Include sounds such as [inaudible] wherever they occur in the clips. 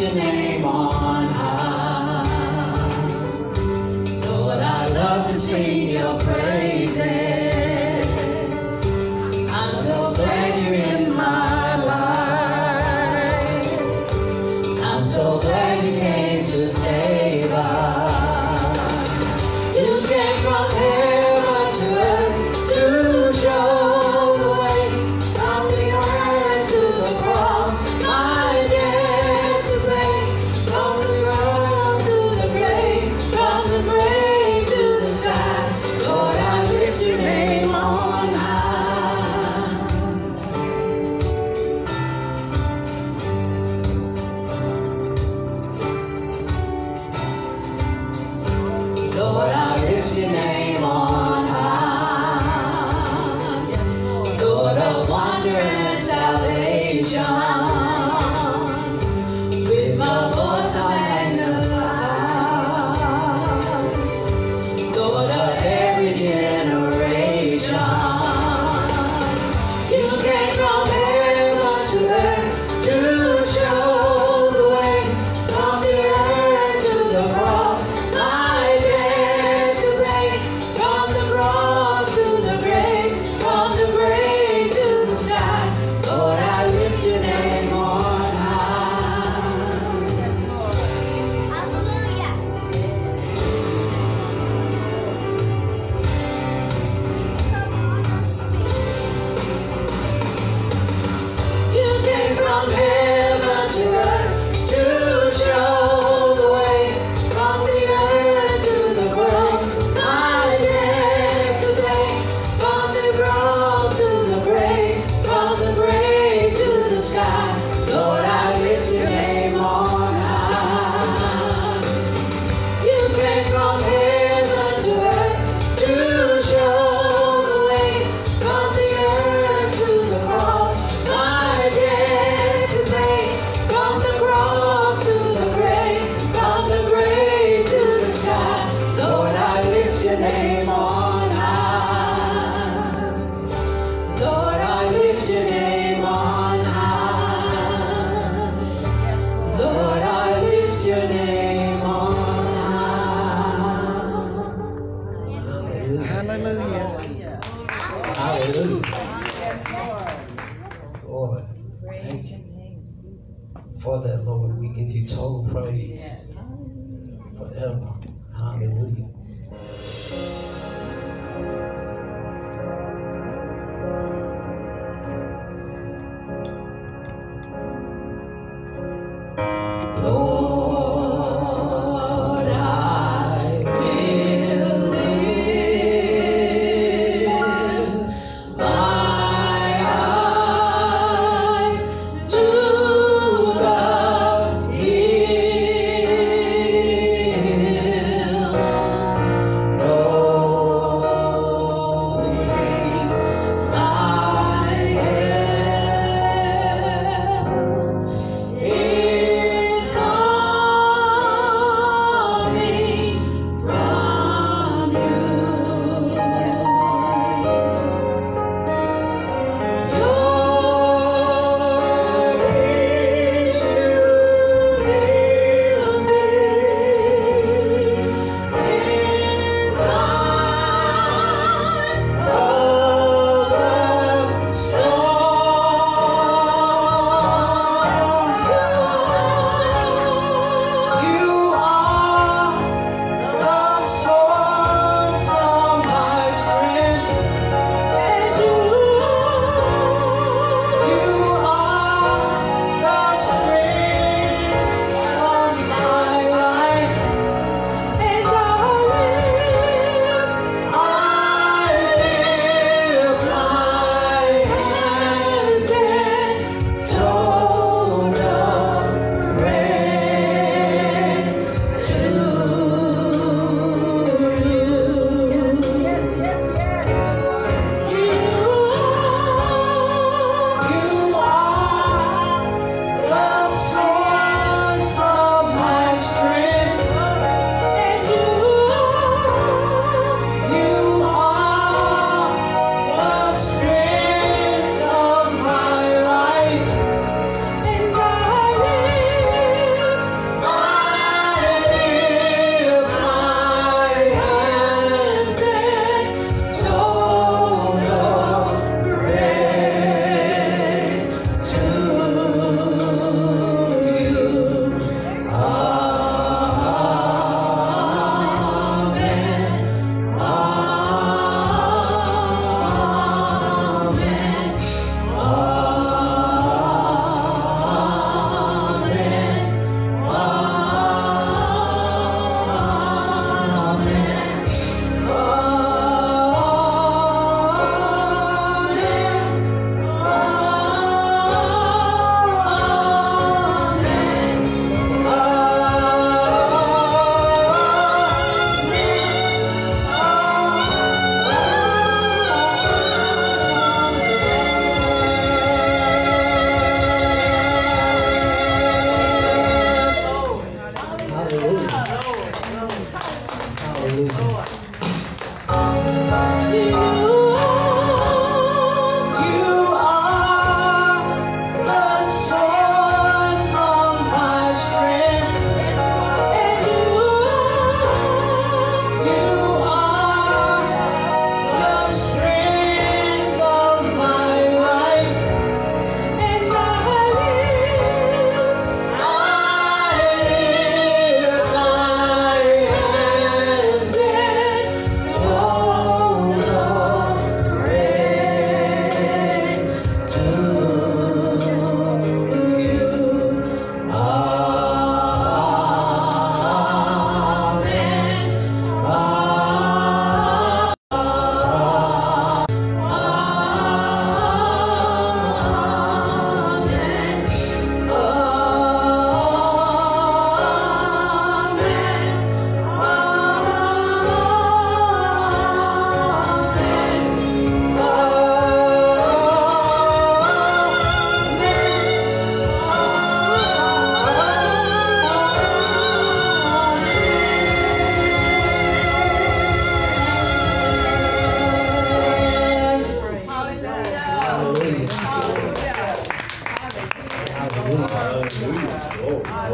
your name on high. Lord, I love to sing your praise.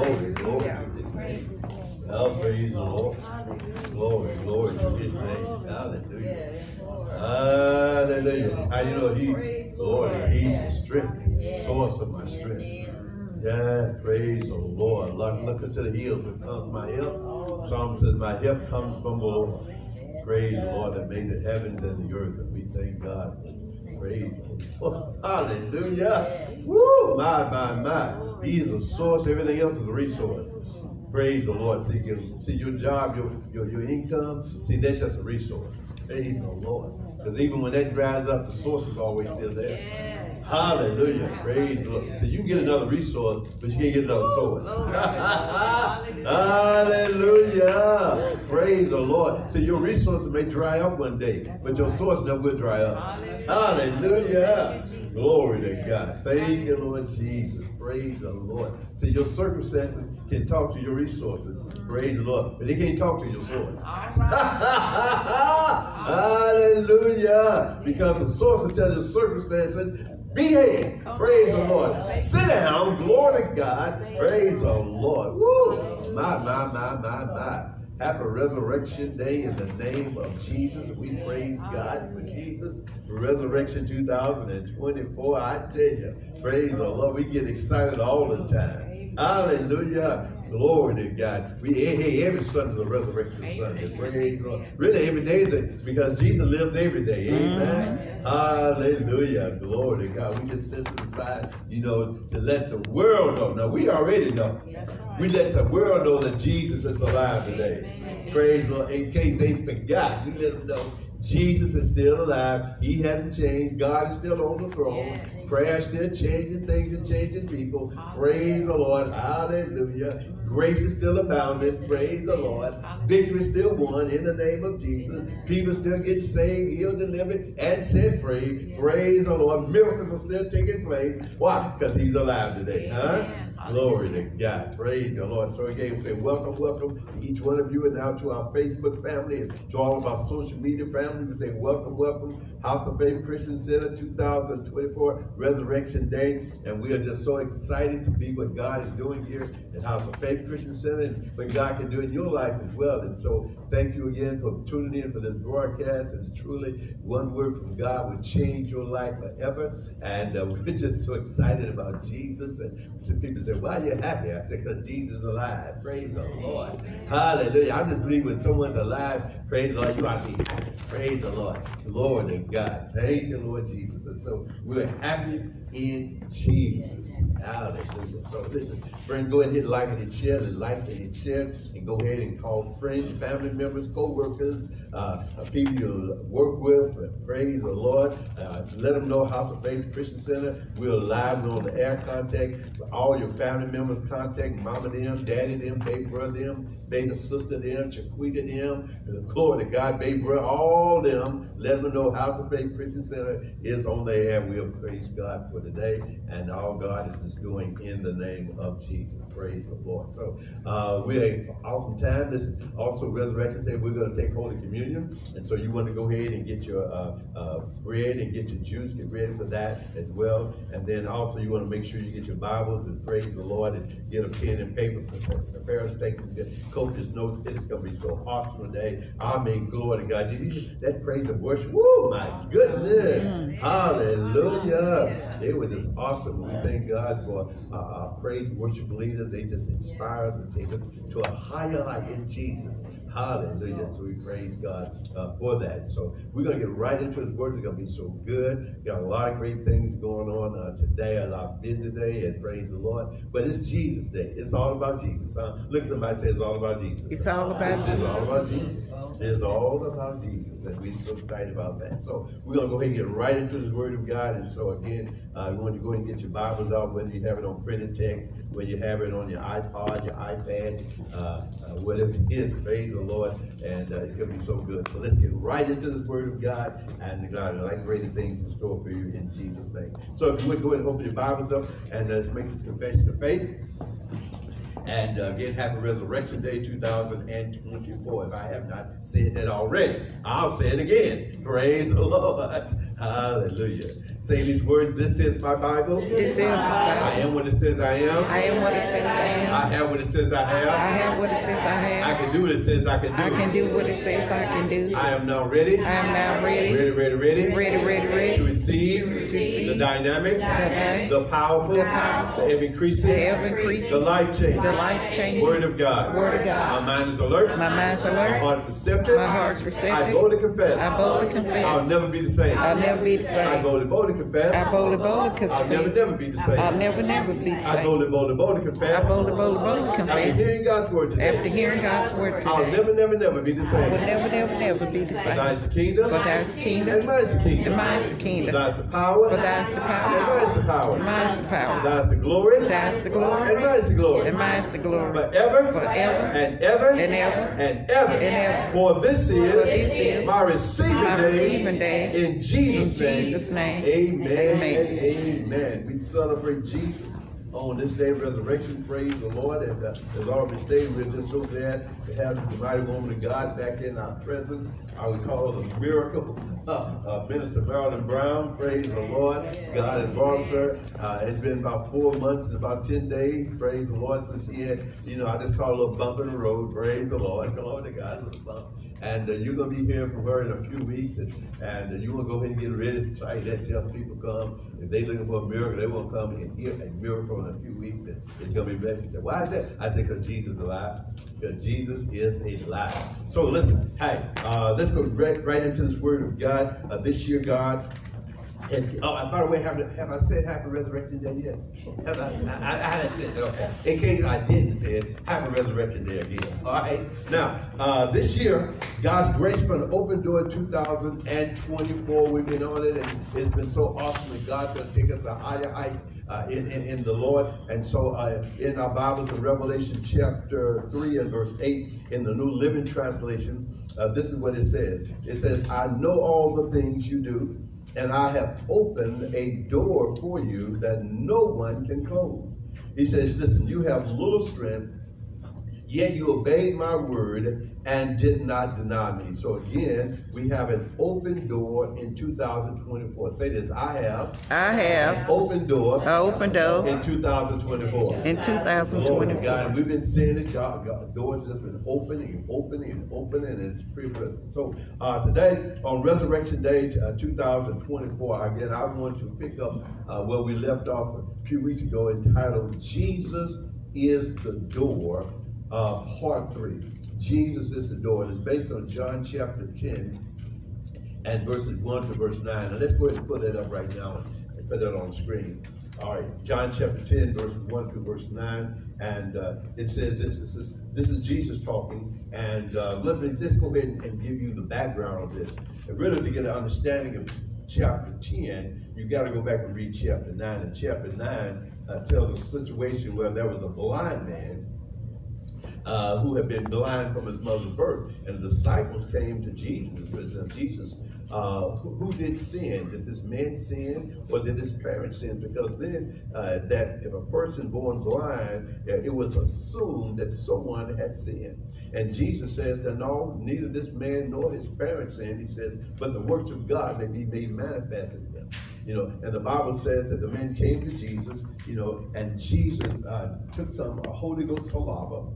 To his name. Now praise the Lord. Glory, glory to his name. Hallelujah. Hallelujah. And you know, he, Lord, he's the strength, source of my strength. Yes, praise the Lord. Look, look unto the hills and comes my help. Psalm says, My help comes from the Lord. Praise the Lord that made the heavens and the earth. And we thank God. Praise the [laughs] hallelujah. Woo! My, my, my. He's a source. Everything else is a resource. Praise the Lord. See, you, see your job, your, your, your income, see, that's just a resource. Praise the Lord. Because even when that dries up, the source is always still there. Hallelujah. Praise the Lord. So you get another resource, but you can't get another source. [laughs] Hallelujah. Praise the Lord. So your resources may dry up one day, but your source never will dry up. Hallelujah. Glory to God. Thank you, Lord Jesus. Praise the Lord. See, your circumstances can talk to your resources. Praise the Lord. But they can't talk to your source. [laughs] Hallelujah. Because the source will tell your circumstances Behave. Praise the Lord. Sit down. Glory to God. Praise the Lord. Woo. My, my, my, my, my. Happy Resurrection Day in the name of Jesus. We praise God for Jesus. Resurrection 2024. I tell you, praise the Lord. We get excited all the time. Hallelujah. Glory to God. We hey, every Sunday's a resurrection Sunday. Praise God. Really every day is it because Jesus lives every day. Amen. Mm-hmm. Hallelujah. Glory to God. We just sit to the side, you know, to let the world know. Now we already know. We let the world know that Jesus is alive today. Praise Lord. In case they forgot, we let them know Jesus is still alive. He hasn't changed. God is still on the throne. Prayer is still changing things and changing people. Praise the Lord. Hallelujah. Grace is still abounding. Praise the Lord. Victory is still won in the name of Jesus. People still getting saved, healed, delivered, and set free. Praise the Lord. Miracles are still taking place. Why? Because he's alive today. Huh? Glory to God. Praise the Lord. So again, we say welcome, welcome to each one of you and now to our Facebook family and to all of our social media family. We say welcome, welcome. House of Faith Christian Center 2024 Resurrection Day. And we are just so excited to be what God is doing here at House of Faith Christian Center and what God can do in your life as well. And so thank you again for tuning in for this broadcast. It's truly one word from God will change your life forever. And uh, we're [laughs] just so excited about Jesus. And some people say, why are you happy? I said, because Jesus is alive. Praise the Lord. Hallelujah. I just believe when someone's alive, praise the Lord, you ought to be happy. Praise the Lord. Glory to God. Thank you, Lord Jesus. And so we're happy in Jesus. Hallelujah. So listen, friend, go ahead and hit like and share, hit like and share, and go ahead and call friends, family members, co-workers, uh, people you work with. Praise the Lord. Uh, let them know House of Faith Christian Center. We're live on the air contact. All your family members contact mama them, daddy them, baby brother them, baby sister them, Chiquita them, the glory to God, baby brother, all them. Let them know House of Faith Christian Center is on the air. We'll praise God for today, and all God is just doing in the name of Jesus. Praise the Lord. So uh, we're awesome time. This also Resurrection Day. We're going to take Holy Communion, and so you want to go ahead and get your uh, uh, bread and get your juice. Get ready for that as well. And then also you want to make sure you get your Bibles and praise the Lord and get a pen and paper. Prepare mistakes and get coach's notes. It's going to be so awesome today. I mean, glory to God. Did you that praise and worship? Woo, my goodness. Hallelujah. It was just awesome. We thank God for uh, our praise worship leaders. They just inspire us and take us to a higher height in Jesus. Hallelujah. So we praise God uh, for that. So we're going to get right into His Word. It's going to be so good. Got a lot of great things going on uh, today. A lot of busy day, and praise the Lord. But it's Jesus Day. It's all about Jesus. Huh? Look, somebody say it's all about Jesus. It's all about It's all Jesus. about Jesus. It's all about Jesus, and we're so excited about that. So we're gonna go ahead and get right into the Word of God. And so again, uh, you want to go ahead and get your Bibles out, whether you have it on printed text, whether you have it on your iPod, your iPad, uh, uh, whatever it is. Praise the Lord, and uh, it's gonna be so good. So let's get right into the Word of God, and God, like great things in store for you in Jesus' name. So if you would go ahead and open your Bibles up, and uh, let's make this confession of faith. And uh, again, happy Resurrection Day 2024. If I have not said that already, I'll say it again. Praise the Lord. Hallelujah. Say these words. This is my Bible. This is my Bible. I am what it says I am. I am what it says I am. I have what it says I have. I have what it says I have. I can do what it says I can do. I can do what it says I can do. I am now ready. I am now ready. Ready, ready, ready. Ready, ready, ready. To receive, receive the dynamic, dynamic, the powerful, the powerful, the ever increasing, the ever increasing, the life changing, the life-changing Word of God. Word of God. My mind is alert. My mind's My alert. heart is receptive. My heart's receptive. I boldly confess. I boldly confess. I'll never be the same. I'll never be the same. I same. boldly, boldly confess. I boldly, boldly I'll never, never be the same. I'll never, never be the same. I boldly, boldly, boldly confess. I boldly, boldly, boldly After confess. hearing God's word today. After hearing God's word I'll never, never, never be the same. I will never, never, never be the For same. thine is the kingdom. For thine is the kingdom. And mine is the kingdom. And mine is the For kingdom. thine is the power. For thine is the power. And mine is the power. And mine is the For power. thine is the glory. For thine is the glory. And mine is the glory. And mine is the glory. Forever. Forever. And ever. And ever. And ever. And ever. For this is, For this is my receiving my day. receiving day. In Jesus' In name. Jesus' name. Amen. Amen. and Amen. We celebrate Jesus on this day of resurrection. Praise the Lord. And uh, as already stated, we're just so glad to have the mighty woman of God back in our presence. I would call it a miracle. [laughs] Uh, uh, Minister Marilyn Brown, praise the Lord. God has brought her. Uh, it's been about four months and about 10 days. Praise the Lord. Since she had, you know, I just call it a little bump in the road. Praise the Lord. [laughs] Glory to God. A little bump. And uh, you're going to be hearing from her in a few weeks. And, and uh, you want to go ahead and get ready to try that. Tell people come. If they looking for a miracle, they to come and hear a miracle in a few weeks. And it's going to be blessed. You say, why is that? I say, because Jesus is alive. Because Jesus is alive. So listen, hey, uh, let's go right, right into this word of God. Uh, this year, God and, oh, by the way, have, have I said Happy Resurrection Day yet? Have I, I, I, haven't said it, okay. In case I didn't say it, Happy Resurrection Day again. All right. Now, uh, this year, God's grace for an open door 2024. We've been on it, and it's been so awesome that God's going to take us to higher heights uh, in, in, in the Lord. And so, uh, in our Bibles, in Revelation chapter 3 and verse 8, in the New Living Translation, uh, this is what it says. It says, I know all the things you do and I have opened a door for you that no one can close. He says, Listen, you have little strength, yet you obeyed my word and did not deny me. So again, we have an open door in 2024. Say this I have I have open door an open door in 2024. in Glory to 2024. God. We've been seeing it. God, God, doors just been opening and opening and opening, and it's pretty blessing. So uh, today, on Resurrection Day uh, 2024, again, I want to pick up uh, where we left off a few weeks ago, entitled "Jesus is the Door," uh, Part Three. Jesus is the door. It's based on John chapter 10 and verses 1 to verse 9. And let's go ahead and put that up right now and put that on the screen. All right, John chapter 10, verses 1 to verse 9. And uh, it says this, this is, this is Jesus talking. And uh, let me just go ahead and, and give you the background of this. And really, to get an understanding of chapter 10, you got to go back and read chapter 9. And chapter 9 uh, tells a situation where there was a blind man uh, who had been blind from his mother's birth. And the disciples came to Jesus and said, Jesus, uh, who, who did sin? Did this man sin or did his parents sin? Because then uh, that if a person born blind, uh, it was assumed that someone had sinned. And Jesus says that no, neither this man nor his parents sinned. He says, but the works of God may be made manifest in them. You know, and the Bible says that the man came to Jesus, you know, and Jesus uh, took some uh, Holy Ghost saliva,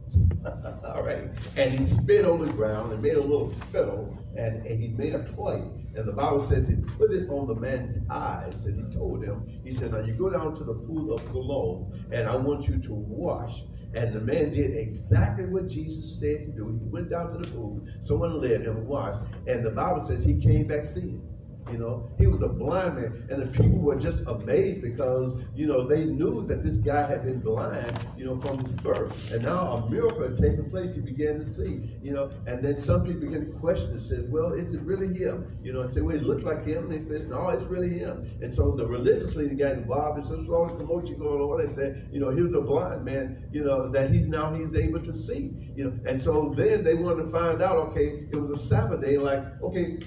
[laughs] all right, and he spit on the ground and made a little spittle, and, and he made a clay. And the Bible says he put it on the man's eyes, and he told him, he said, now you go down to the pool of Siloam, and I want you to wash. And the man did exactly what Jesus said to do. He went down to the pool, someone led him, washed, and the Bible says he came back seeing. You know, he was a blind man, and the people were just amazed because you know they knew that this guy had been blind, you know, from his birth, and now a miracle had taken place. He began to see, you know, and then some people began to question and said, "Well, is it really him?" You know, and say, "Well, it looked like him," and they said, "No, it's really him." And so the religious leader got involved. And so, so commotion going on. They said, "You know, he was a blind man, you know, that he's now he's able to see." You know, and so then they wanted to find out. Okay, it was a Sabbath day. Like, okay,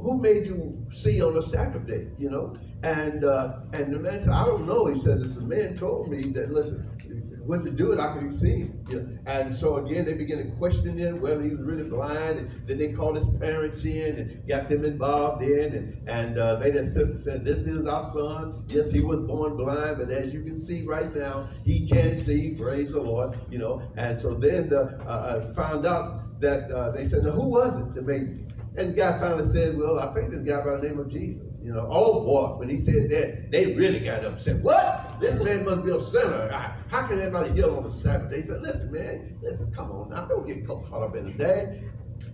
who made you see on the Sabbath day? You know, and uh, and the man said, I don't know. He said, this man told me that listen, when to do it, I could see him. You know? And so again, they began to question him whether he was really blind. And then they called his parents in and got them involved in, and and uh, they just said, "This is our son. Yes, he was born blind, but as you can see right now, he can see. Praise the Lord. You know." And so then the, uh, uh, found out that uh, they said, "Now who was it that made?" And the guy finally said, Well, I think this guy by the name of Jesus. You know, oh boy, when he said that, they really got upset. What? This man must be a sinner. How can everybody heal on the Sabbath day? He said, Listen, man, listen, come on now. Don't get caught up in the day.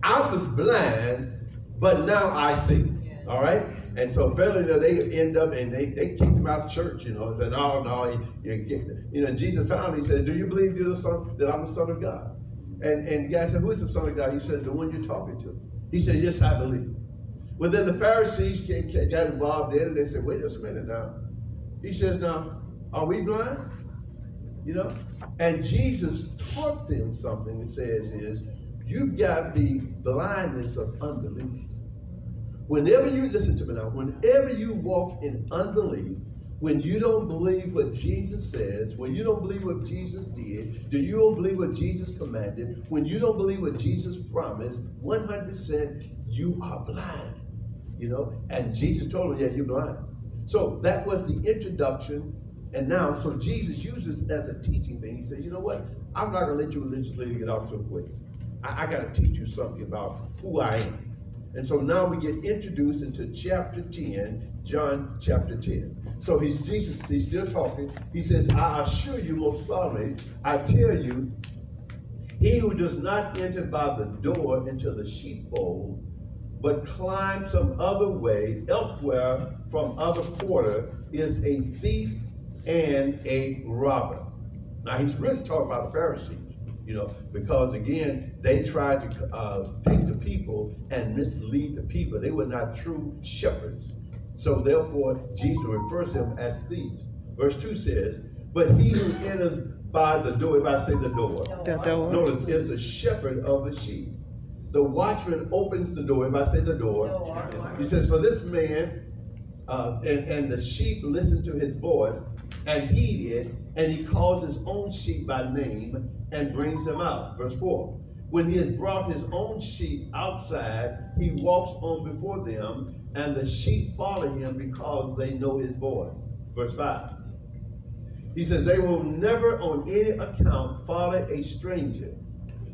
I was blind, but now I see. All right? And so finally, you know, they end up and they, they kicked him out of church, you know, and said, Oh, no, you, you, you know, Jesus found him. He said, Do you believe you're the son, that I'm the son of God? And, and the guy said, Who is the son of God? He said, The one you're talking to. He said, Yes, I believe. Well, then the Pharisees came, came, got involved in it. They said, Wait just a minute now. He says, Now, are we blind? You know? And Jesus taught them something. It says, is you've got the blindness of unbelief. Whenever you listen to me now, whenever you walk in unbelief, when you don't believe what Jesus says, when you don't believe what Jesus did, do you don't believe what Jesus commanded, when you don't believe what Jesus promised, 100% you are blind. You know, and Jesus told him, yeah, you're blind. So that was the introduction. And now, so Jesus uses as a teaching thing. He said, you know what? I'm not going to let you religious leader get off so quick. I, I got to teach you something about who I am. And so now we get introduced into chapter 10, John chapter 10. So he's Jesus, he's still talking. He says, I assure you most solemnly, I tell you, he who does not enter by the door into the sheepfold, but climbs some other way elsewhere from other quarter, is a thief and a robber. Now he's really talking about the Pharisees you know, because again, they tried to uh, take the people and mislead the people. They were not true shepherds. So therefore, Jesus refers to them as thieves. Verse 2 says, But he who enters by the door, if I say the door, the door. notice, is the shepherd of the sheep. The watchman opens the door, if I say the door. door. He says, For this man, uh, and, and the sheep listen to his voice, and he did, and he calls his own sheep by name and brings them out. Verse 4. When he has brought his own sheep outside, he walks on before them, and the sheep follow him because they know his voice. Verse 5. He says, They will never on any account follow a stranger,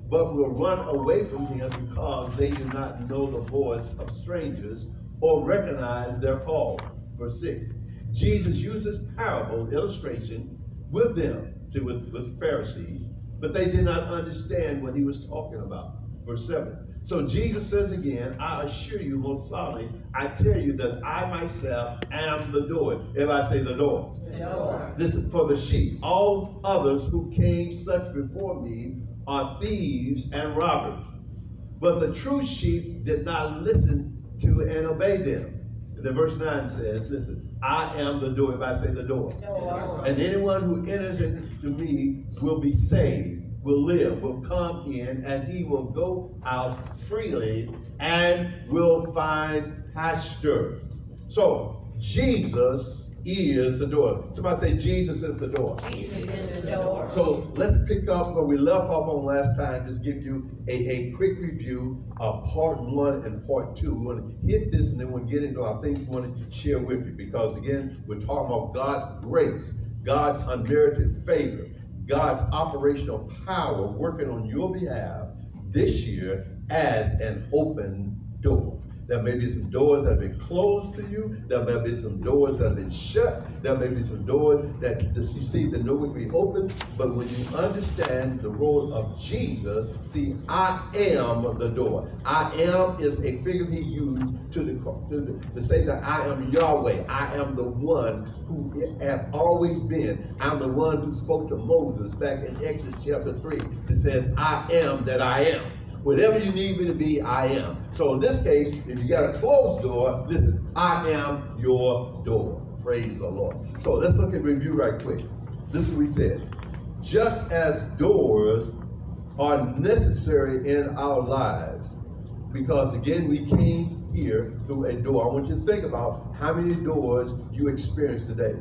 but will run away from him because they do not know the voice of strangers or recognize their call. Verse 6. Jesus uses parable illustration with them, see, with, with Pharisees, but they did not understand what he was talking about. Verse 7. So Jesus says again, I assure you most solemnly, I tell you that I myself am the door. If I say the door. The door. This is for the sheep. All others who came such before me are thieves and robbers. But the true sheep did not listen to and obey them. The verse 9 says, listen, I am the door, if I say the door. door. And anyone who enters into me will be saved will live, will come in, and he will go out freely and will find pasture. So, Jesus is the door. Somebody say, Jesus is the door. Jesus is the door. So let's pick up where we left off on last time. Just give you a, a quick review of part one and part two. We want to hit this and then we'll get into our things we want to share with you because again, we're talking about God's grace, God's unmerited favor, God's operational power working on your behalf this year as an open door. There may be some doors that have been closed to you. There may be some doors that have been shut. There may be some doors that you see that no one can be open. But when you understand the role of Jesus, see, I am the door. I am is a figure he used to, the, to, the, to say that I am Yahweh. I am the one who have always been. I'm the one who spoke to Moses back in Exodus chapter 3 that says, I am that I am. Whatever you need me to be, I am. So in this case, if you got a closed door, listen, I am your door. Praise the Lord. So let's look at review right quick. This is what we said. Just as doors are necessary in our lives, because again, we came here through a door. I want you to think about how many doors you experienced today.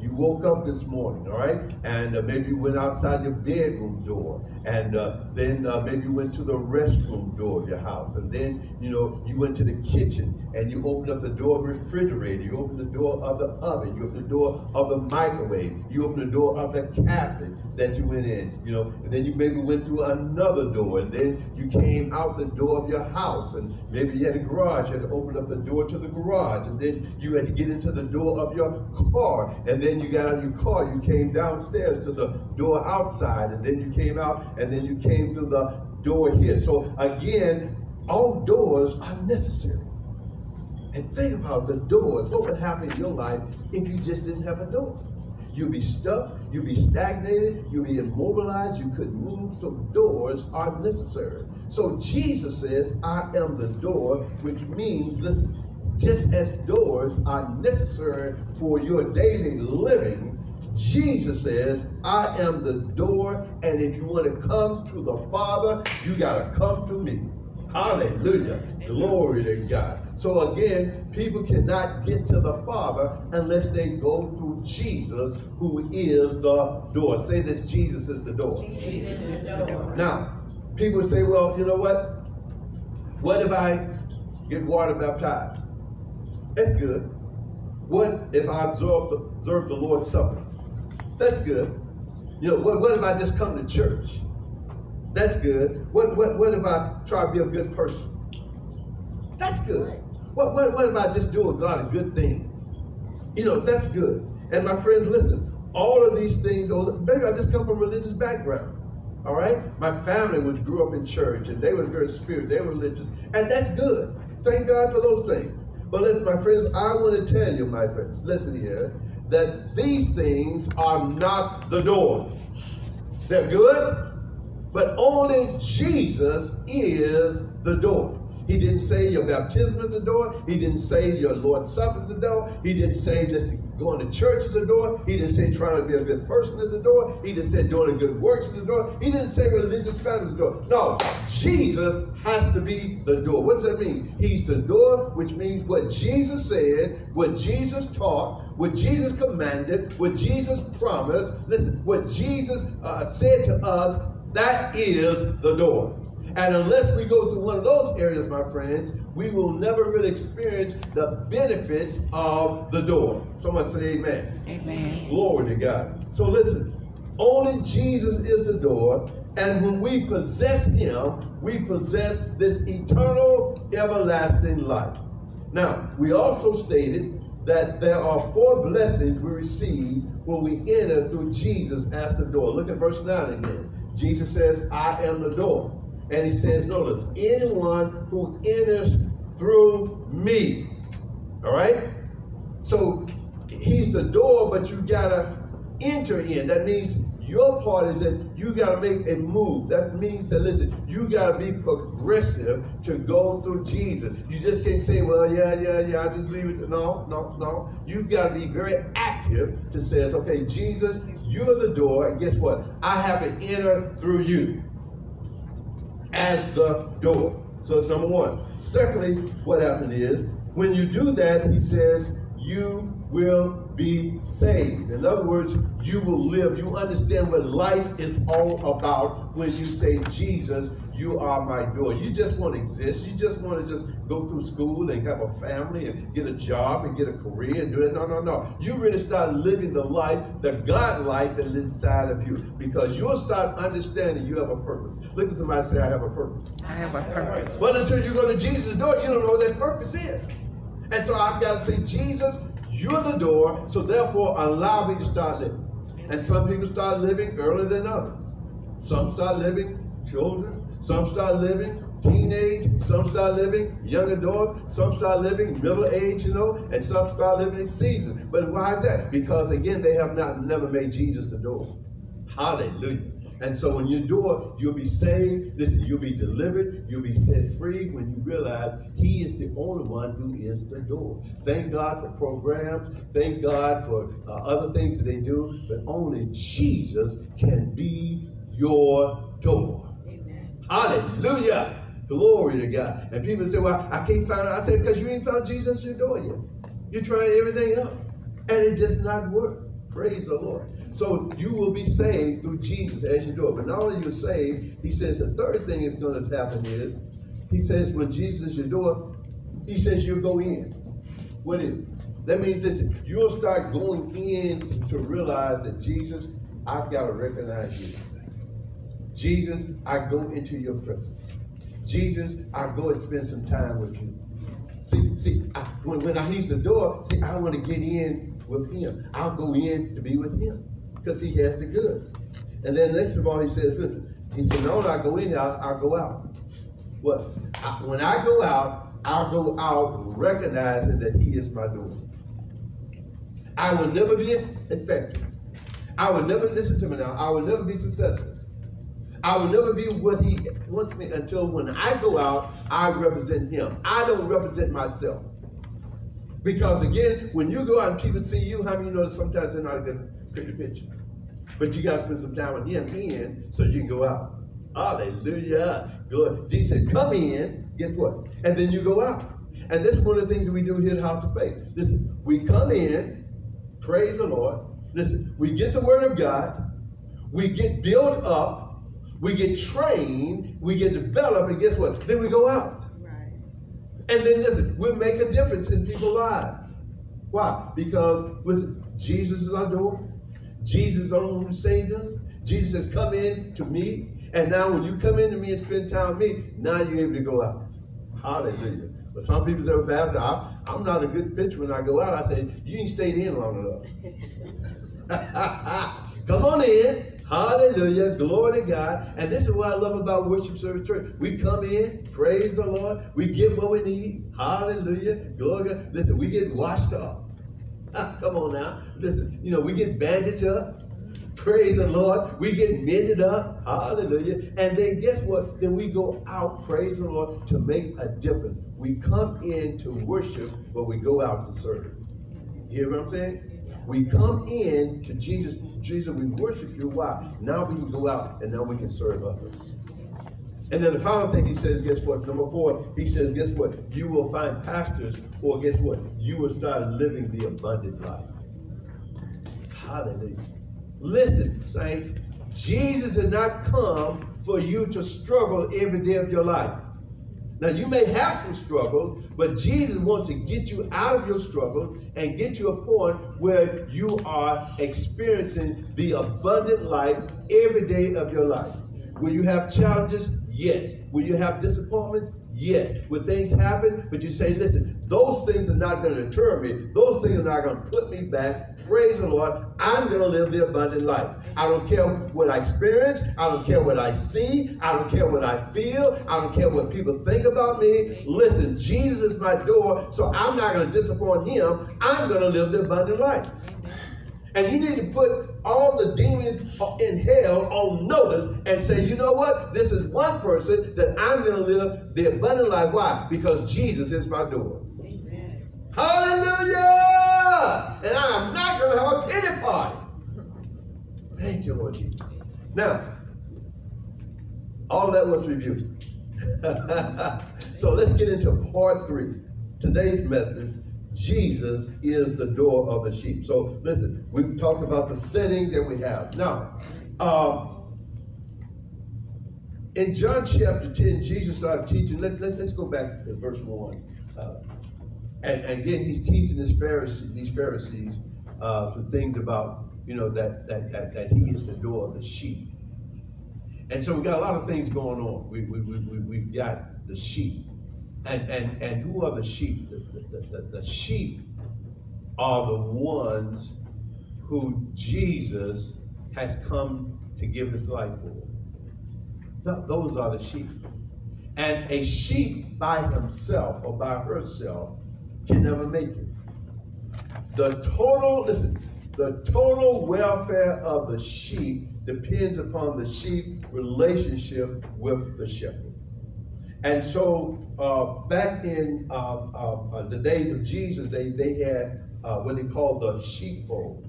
You woke up this morning, all right, and uh, maybe you went outside your bedroom door, and uh, then uh, maybe you went to the restroom door of your house, and then you know you went to the kitchen and you opened up the door of the refrigerator, you opened the door of the oven, you opened the door of the microwave, you opened the door of the cabinet that you went in, you know, and then you maybe went through another door, and then you came out the door of your house, and maybe you had a garage, you had to open up the door to the garage, and then you had to get into the door of your car, and then you got out of your car, you came downstairs to the door outside, and then you came out, and then you came through the door here. So again, all doors are necessary. And think about the doors. What would happen in your life if you just didn't have a door? You'd be stuck, you'd be stagnated, you'd be immobilized, you couldn't move. So doors are necessary. So Jesus says, I am the door, which means, listen, just as doors are necessary for your daily living, Jesus says, I am the door, and if you want to come to the Father, you got to come to me. Hallelujah. Glory to God. So again, people cannot get to the Father unless they go through Jesus, who is the door. Say this Jesus is the door. Jesus is the door. Now, people say, well, you know what? What if I get water baptized? That's good. What if I observe the, observe the Lord's Supper? That's good. You know, what, what if I just come to church? That's good. What, what, what if I try to be a good person? That's good. What, what, what if I just do a lot of good things? You know, that's good. And my friends, listen, all of these things, oh, maybe I just come from a religious background. All right? My family was grew up in church and they were very spiritual, they were religious, and that's good. Thank God for those things. But listen, my friends, I want to tell you, my friends, listen here, that these things are not the door. They're good, but only Jesus is the door. He didn't say your baptism is the door. He didn't say your Lord's Supper is the door. He didn't say that going to church is the door. He didn't say trying to be a good person is the door. He didn't say doing good works is the door. He didn't say religious family is the door. No, Jesus has to be the door. What does that mean? He's the door, which means what Jesus said, what Jesus taught, what Jesus commanded, what Jesus promised. Listen, what Jesus uh, said to us, that is the door. And unless we go through one of those areas, my friends, we will never really experience the benefits of the door. Someone say amen. Amen. Glory to God. So listen, only Jesus is the door, and when we possess him, we possess this eternal, everlasting life. Now, we also stated that there are four blessings we receive when we enter through Jesus as the door. Look at verse 9 again. Jesus says, I am the door. And he says, notice, anyone who enters through me. All right? So he's the door, but you gotta enter in. That means Your part is that you got to make a move. That means that, listen, you got to be progressive to go through Jesus. You just can't say, well, yeah, yeah, yeah, I just believe it. No, no, no. You've got to be very active to say, okay, Jesus, you're the door, and guess what? I have to enter through you as the door. So it's number one. Secondly, what happened is, when you do that, he says, you will be saved. In other words, you will live. You understand what life is all about when you say, Jesus, you are my door. You just want to exist. You just want to just go through school and have a family and get a job and get a career and do it. No, no, no. You really start living the life, the God life that lives inside of you because you'll start understanding you have a purpose. Look at somebody say, I have a purpose. I have a purpose. But until you go to Jesus' door, you don't know what that purpose is. And so I've got to say, Jesus, you're the door, so therefore allow me to start living. And some people start living earlier than others. Some start living children, some start living teenage, some start living young adults, some start living middle age, you know, and some start living in season. But why is that? Because again, they have not never made Jesus the door. Hallelujah. And so when you do it, you'll be saved. Listen, you'll be delivered. You'll be set free when you realize He is the only one who is the door. Thank God for programs. Thank God for uh, other things that they do. But only Jesus can be your door. Hallelujah. Glory to God. And people say, well, I can't find it. I said, because you ain't found Jesus your door yet. You're trying everything else. And it just not work. Praise the Lord. So you will be saved through Jesus as you do it. But not only you're saved, he says the third thing is going to happen is, he says when Jesus is your door, he says you'll go in. What is? That means that you'll start going in to realize that Jesus, I've got to recognize you. Jesus, I go into your presence. Jesus, I go and spend some time with you. See, see, I, when, when I use the door, see, I want to get in with him. I'll go in to be with him because he has the goods. And then next of all, he says, listen, he said, no, I go in, I'll, I'll go out. What? I, when I go out, I'll go out recognizing that he is my door. I will never be effective. I will never, listen to me now, I will never be successful. I will never be what he wants me until when I go out, I represent him. I don't represent myself. Because again, when you go out and people see you, how many you know that sometimes they're not a good pretty picture. But you got to spend some time with him in so you can go out. Hallelujah. Good. Jesus said, come in. Guess what? And then you go out. And this is one of the things that we do here at House of Faith. Listen, we come in, praise the Lord. Listen, we get the word of God, we get built up, we get trained, we get developed, and guess what? Then we go out. Right. And then listen, we make a difference in people's lives. Why? Because with Jesus is our door, Jesus is the one who saved us. Jesus has come in to me. And now when you come into me and spend time with me, now you're able to go out. Hallelujah. But some people say, Pastor, I, I'm not a good pitcher when I go out. I say, you ain't stayed in long enough. [laughs] come on in. Hallelujah. Glory to God. And this is what I love about Worship Service Church. We come in, praise the Lord. We get what we need. Hallelujah. Glory to God. Listen, we get washed up. [laughs] Come on now. Listen, you know, we get bandaged up. Praise the Lord. We get mended up. Hallelujah. And then guess what? Then we go out, praise the Lord, to make a difference. We come in to worship, but we go out to serve. You hear what I'm saying? We come in to Jesus. Jesus, we worship you. Why? Now we can go out and now we can serve others. And then the final thing he says, guess what? Number four, he says, guess what? You will find pastors, or guess what? You will start living the abundant life. Hallelujah. Listen, saints, Jesus did not come for you to struggle every day of your life. Now, you may have some struggles, but Jesus wants to get you out of your struggles and get to a point where you are experiencing the abundant life every day of your life. Will you have challenges? Yes. Will you have disappointments? Yes. Will things happen? But you say, listen, those things are not going to deter me. Those things are not going to put me back. Praise the Lord. I'm going to live the abundant life. I don't care what I experience. I don't care what I see. I don't care what I feel. I don't care what people think about me. Listen, Jesus is my door, so I'm not going to disappoint him. I'm going to live the abundant life. And you need to put all the demons in hell on notice and say, you know what? This is one person that I'm going to live the abundant life. Why? Because Jesus is my door. Hallelujah! And I am not going to have a pity party. Thank you, Lord Jesus. Now, all that was reviewed. [laughs] so let's get into part three. Today's message Jesus is the door of the sheep. So listen, we've talked about the setting that we have. Now, um, in John chapter 10, Jesus started teaching. Let, let, us go back to verse 1. And, and, again, he's teaching these Pharisees, these Pharisees uh, some things about, you know, that, that, that, that he is the door of the sheep. And so we got a lot of things going on. We, we, we, we, we've got the sheep. And, and, and who are the sheep? The, the, the, the sheep are the ones who Jesus has come to give his life for. Those are the sheep. And a sheep by himself or by herself can never make it. The total, listen, the total welfare of the sheep depends upon the sheep relationship with the shepherd. And so uh, back in uh, uh, uh, the days of Jesus, they, they had uh, what they called the sheepfold.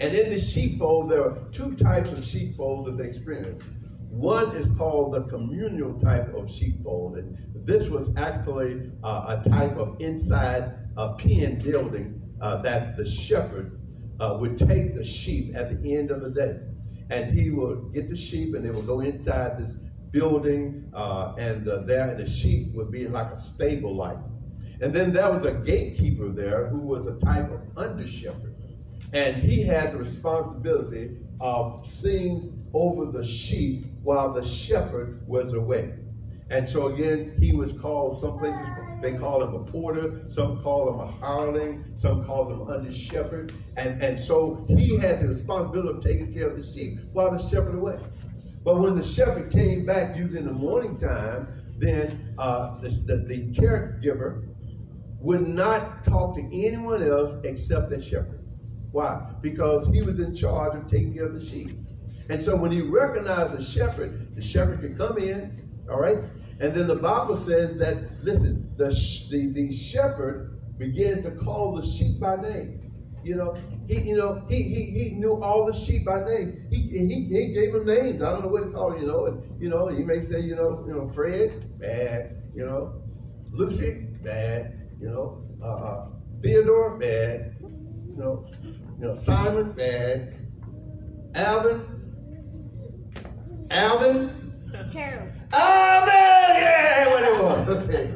And in the sheepfold, there are two types of sheepfold that they experienced. One is called the communal type of sheepfold. And this was actually uh, a type of inside a pen building that the shepherd would take the sheep at the end of the day. And he would get the sheep and they would go inside this building uh, and uh, there the sheep would be like a stable like and then there was a gatekeeper there who was a type of under shepherd. And he had the responsibility of seeing over the sheep while the shepherd was away and so again he was called some places they call him a porter, some call him a hireling, some call him under shepherd. And, and so he had the responsibility of taking care of the sheep while the shepherd away. But when the shepherd came back using the morning time, then uh, the, the, the caregiver would not talk to anyone else except the shepherd. Why? Because he was in charge of taking care of the sheep. And so when he recognized the shepherd, the shepherd could come in, all right? And then the Bible says that, listen, the, the, the shepherd began to call the sheep by name. You know, he, you know, he, he, he knew all the sheep by name. He, he, he gave them names. I don't know what to call them, you know. And, you know, you may say, you know, you know, Fred, bad. You know, Lucy, bad. You know, uh, uh, Theodore, bad. You know, you know, Simon, bad. Alvin, Alvin. Carol. Alvin, yeah, what it was. [laughs] Okay.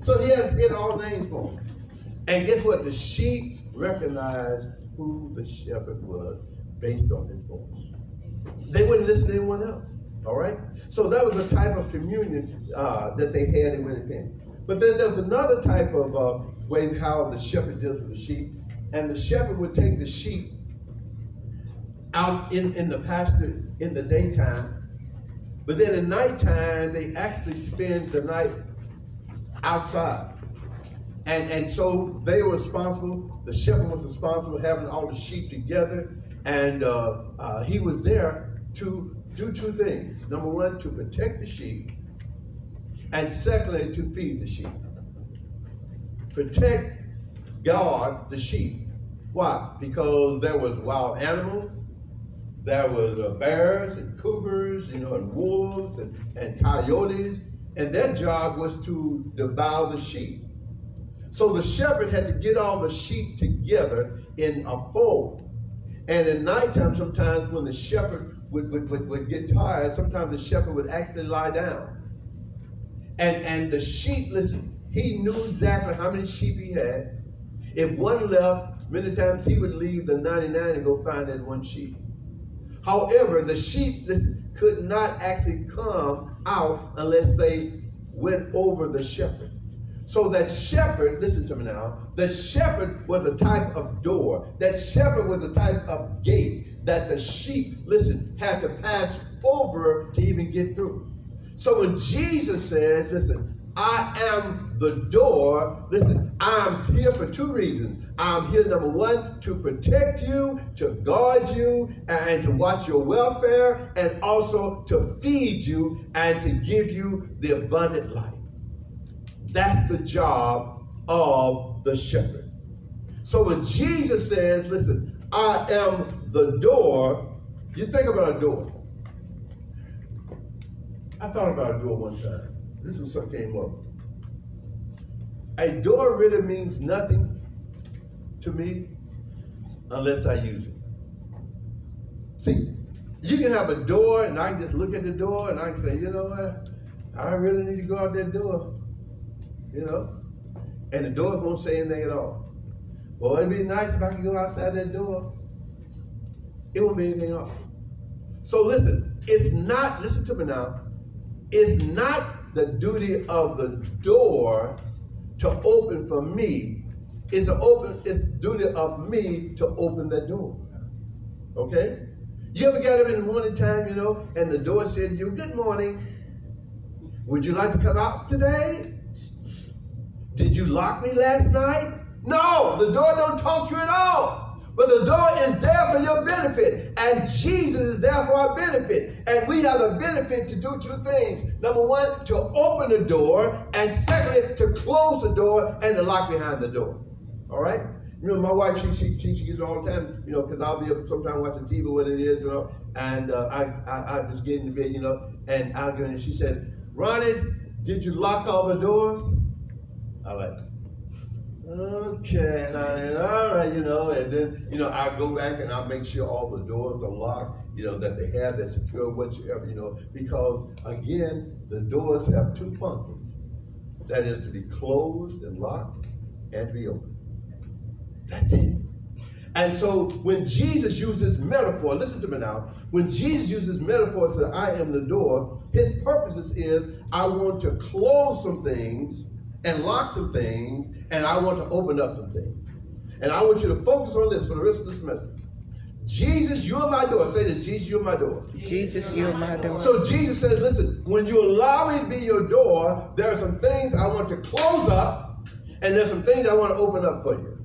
So he had to get all names for them. And guess what? The sheep recognized who the shepherd was based on his voice. They wouldn't listen to anyone else. All right? So that was a type of communion uh, that they had when it came. But then there's another type of uh, way how the shepherd deals with the sheep. And the shepherd would take the sheep out in, in the pasture in the daytime. But then at nighttime, they actually spend the night outside. And, and so they were responsible, the shepherd was responsible having all the sheep together, and uh, uh, he was there to do two things. Number one, to protect the sheep, and secondly, to feed the sheep. Protect, guard the sheep. Why? Because there was wild animals, there was uh, bears and cougars, you know, and wolves and, and coyotes, and their job was to devour the sheep. So the shepherd had to get all the sheep together in a fold. And at nighttime, sometimes when the shepherd would, would, would, would get tired, sometimes the shepherd would actually lie down. And, and the sheep, listen, he knew exactly how many sheep he had. If one left, many times he would leave the 99 and go find that one sheep. However, the sheep, listen, could not actually come out unless they went over the shepherd. So that shepherd, listen to me now, the shepherd was a type of door. That shepherd was a type of gate that the sheep, listen, had to pass over to even get through. So when Jesus says, listen, I am the door, listen, I'm here for two reasons. I'm here, number one, to protect you, to guard you, and to watch your welfare, and also to feed you and to give you the abundant life. That's the job of the shepherd. So when Jesus says, listen, I am the door, you think about a door. I thought about a door one time. This is what came up. A door really means nothing to me unless I use it. See, you can have a door and I can just look at the door and I can say, you know what? I really need to go out that door. You know? And the doors won't say anything at all. Well, it'd be nice if I could go outside that door. It won't be anything else. So listen, it's not, listen to me now, it's not the duty of the door to open for me. It's a open, it's duty of me to open that door. Okay? You ever got up in the morning time, you know, and the door said to you, Good morning. Would you like to come out today? Did you lock me last night? No, the door don't talk to you at all. But the door is there for your benefit. And Jesus is there for our benefit. And we have a benefit to do two things. Number one, to open the door. And secondly, to close the door and to lock behind the door. All right? You know, my wife, she she she, she gets all the time, you know, because I'll be up sometime watching TV, what it is, you know, and uh, I, I I just get in the bed, you know, and I'll go and she says, Ronnie, did you lock all the doors? I like, okay, honey, all right, you know, and then, you know, I go back and I make sure all the doors are locked, you know, that they have that secure whatever, you know, because again, the doors have two functions. That is to be closed and locked and to be open. That's it. And so when Jesus uses metaphor, listen to me now. When Jesus uses metaphor that I am the door, his purposes is I want to close some things and lock some things, and I want to open up some things. And I want you to focus on this for the rest of this message. Jesus, you are my door. Say this, Jesus, you are my door. Jesus, you are my door. So Jesus says, listen, when you allow me to be your door, there are some things I want to close up, and there's some things I want to open up for you.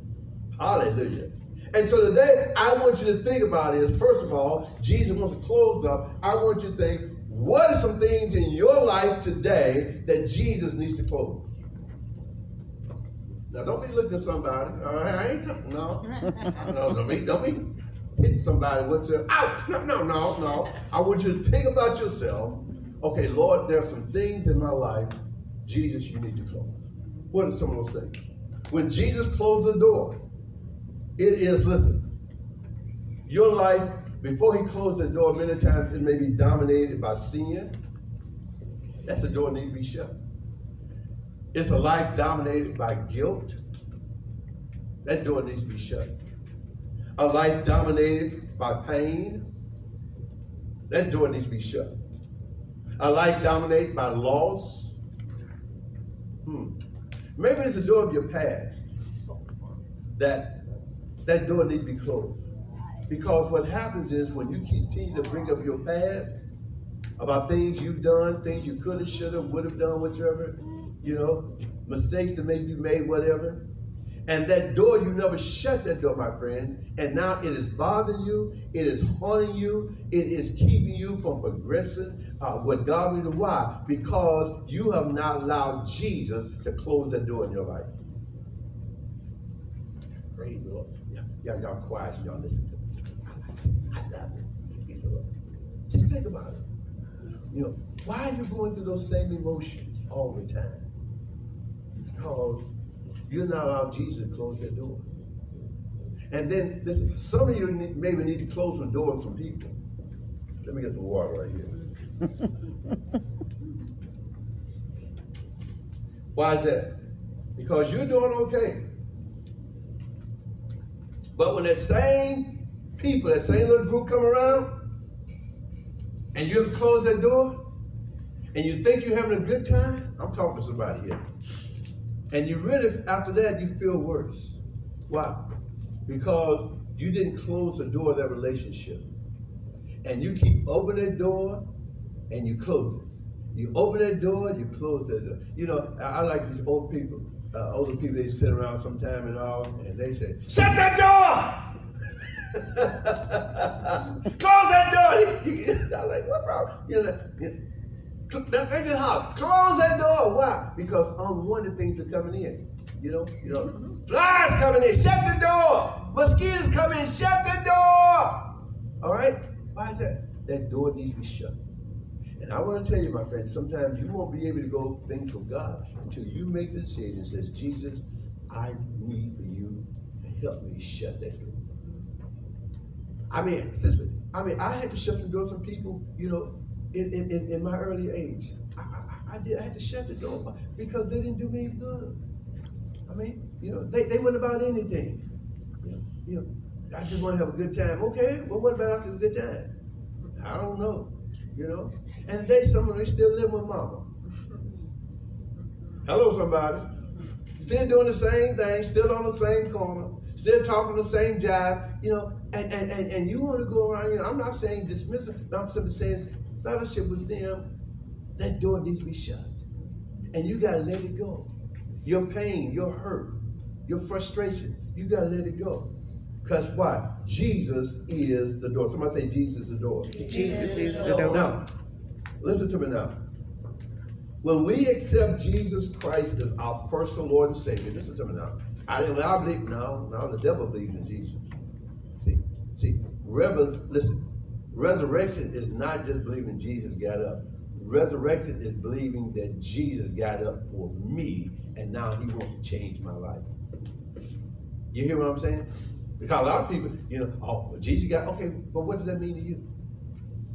Hallelujah. And so today, I want you to think about is, first of all, Jesus wants to close up. I want you to think, what are some things in your life today that Jesus needs to close? Now, don't be looking at somebody. All right, I ain't talking. No, no, don't be, don't be hit somebody. What's it? Ouch! No, no, no, no. I want you to think about yourself. Okay, Lord, there are some things in my life, Jesus, you need to close. What are someone say? When Jesus closed the door, it is listen. Your life before He closed the door, many times it may be dominated by sin. That's the door need to be shut. It's a life dominated by guilt. That door needs to be shut. A life dominated by pain. That door needs to be shut. A life dominated by loss. Hmm. Maybe it's the door of your past. That that door needs to be closed. Because what happens is when you continue to bring up your past about things you've done, things you could have, should have, would have done, whichever, you know, mistakes that maybe you made, whatever. And that door, you never shut that door, my friends. And now it is bothering you, it is haunting you, it is keeping you from progressing uh, what God. Why? Because you have not allowed Jesus to close that door in your life. Praise the Lord. Yeah, y'all quiet, so y'all listen to this. I love it. Praise the Lord. Just think about it. You know, why are you going through those same emotions all the time? Because you're not allowing Jesus to close that door. And then listen, some of you need, maybe need to close the door on some people. Let me get some water right here. [laughs] Why is that? Because you're doing okay. But when that same people, that same little group come around, and you close that door, and you think you're having a good time, I'm talking to somebody here. And you really, after that, you feel worse. Why? Because you didn't close the door of that relationship. And you keep opening that door and you close it. You open that door, you close that door. You know, I, I like these old people, uh, older people. They sit around sometime and all, and they say, "Shut that door." [laughs] Close that door. [laughs] I'm like, what problem? You know, they just holler, close that door. Why? Because unwanted things are coming in. You know, you know, mm-hmm. flies coming in. Shut the door. Mosquitoes coming in. Shut the door. All right. Why is that? That door needs to be shut. And I want to tell you, my friends, sometimes you won't be able to go things from God until you make the decision and says, Jesus, I need for you to help me shut that door. I mean, seriously, I mean, I had to shut the door some people, you know, in, in, in, in my early age. I, I, I did, I had to shut the door because they didn't do me any good. I mean, you know, they, they went about anything. You know, you know, I just want to have a good time. Okay, well, what about after a good time? I don't know, you know. And today, some of them still live with mama. [laughs] Hello, somebody. Still doing the same thing, still on the same corner, still talking the same jive, you know, and, and, and, and you want to go around, you know, I'm not saying dismiss it, I'm simply saying fellowship with them, that door needs to be shut. And you got to let it go. Your pain, your hurt, your frustration, you got to let it go. Because why? Jesus is the door. Somebody say Jesus is the door. Jesus is the door. Now, listen to me now. When we accept Jesus Christ as our personal Lord and Savior, listen to me now. I, I believe now, now the devil believes in Jesus. See, see, revel, listen, resurrection is not just believing Jesus got up. Resurrection is believing that Jesus got up for me, and now He wants to change my life. You hear what I'm saying? Because a lot of people, you know, oh, well, Jesus got okay, but what does that mean to you?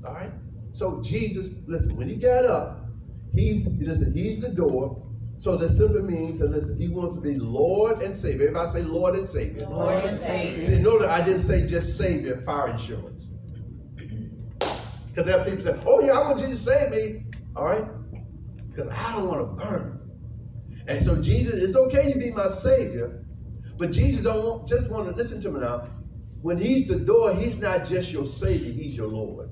All right. So Jesus, listen, when he got up, he's listen, he's the door. So that simply means that listen, he wants to be Lord and Savior. Everybody say Lord and Savior. Lord and Savior. See, notice I didn't say just Savior, fire insurance. Because there are people say, oh yeah, I want you to save me. All right? Because I don't want to burn. And so Jesus, it's okay to be my Savior, but Jesus don't want, just want to listen to me now. When he's the door, he's not just your Savior, he's your Lord.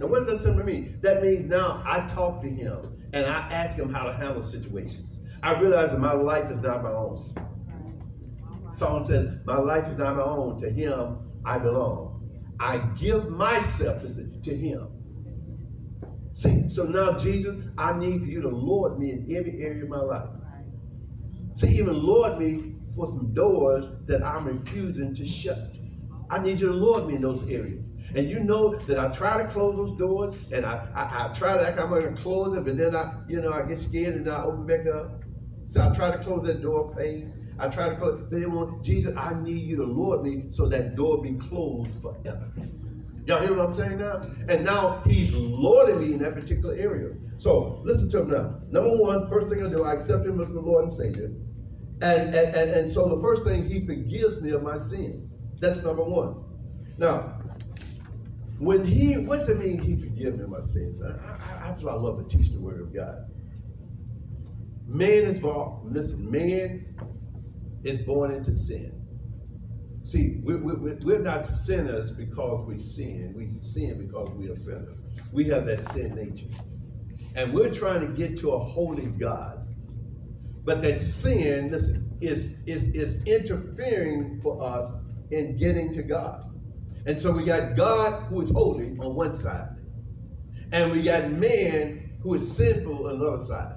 Now, what does that simply mean? That means now I talk to him and I ask him how to handle situations. I realize that my life is not my own. Psalm says, My life is not my own. To him I belong. I give myself to, to him. See, so now, Jesus, I need for you to Lord me in every area of my life. See, even Lord me for some doors that I'm refusing to shut. I need you to Lord me in those areas. And you know that I try to close those doors, and I, I, I try to like I'm going to close them, but then I, you know, I get scared and I open back up. So I try to close that door pane. I try to close, but it won't. Jesus, I need you to Lord me so that door be closed forever. Y'all hear what I'm saying now? And now he's lording me in that particular area. So listen to him now. Number one, first thing I do, I accept him as the Lord and Savior. And, and, and, and so the first thing, he forgives me of my sin. That's number one. Now, when he, what's it mean he forgives me my sins? I, I, that's why I love to teach the word of God. Man is born, listen, man is born into sin. See, we, we, we're not sinners because we sin. We sin because we are sinners. We have that sin nature. And we're trying to get to a holy God. But that sin, listen, is, is, is interfering for us in getting to God. And so we got God who is holy on one side. And we got man who is sinful on the other side.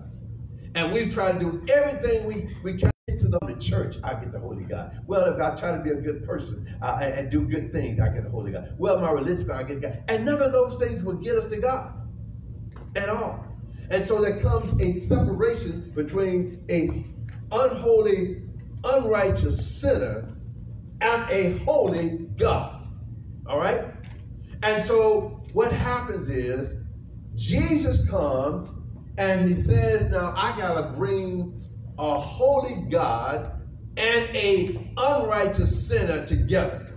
And we've tried to do everything we, we can to the church, I get the Holy God. Well, if I try to be a good person uh, and, and do good things, I get the Holy God. Well, my religion, I get God. And none of those things will get us to God at all. And so there comes a separation between a unholy, unrighteous sinner and a holy God. All right? And so what happens is Jesus comes and he says, Now I got to bring a holy God and a unrighteous sinner together.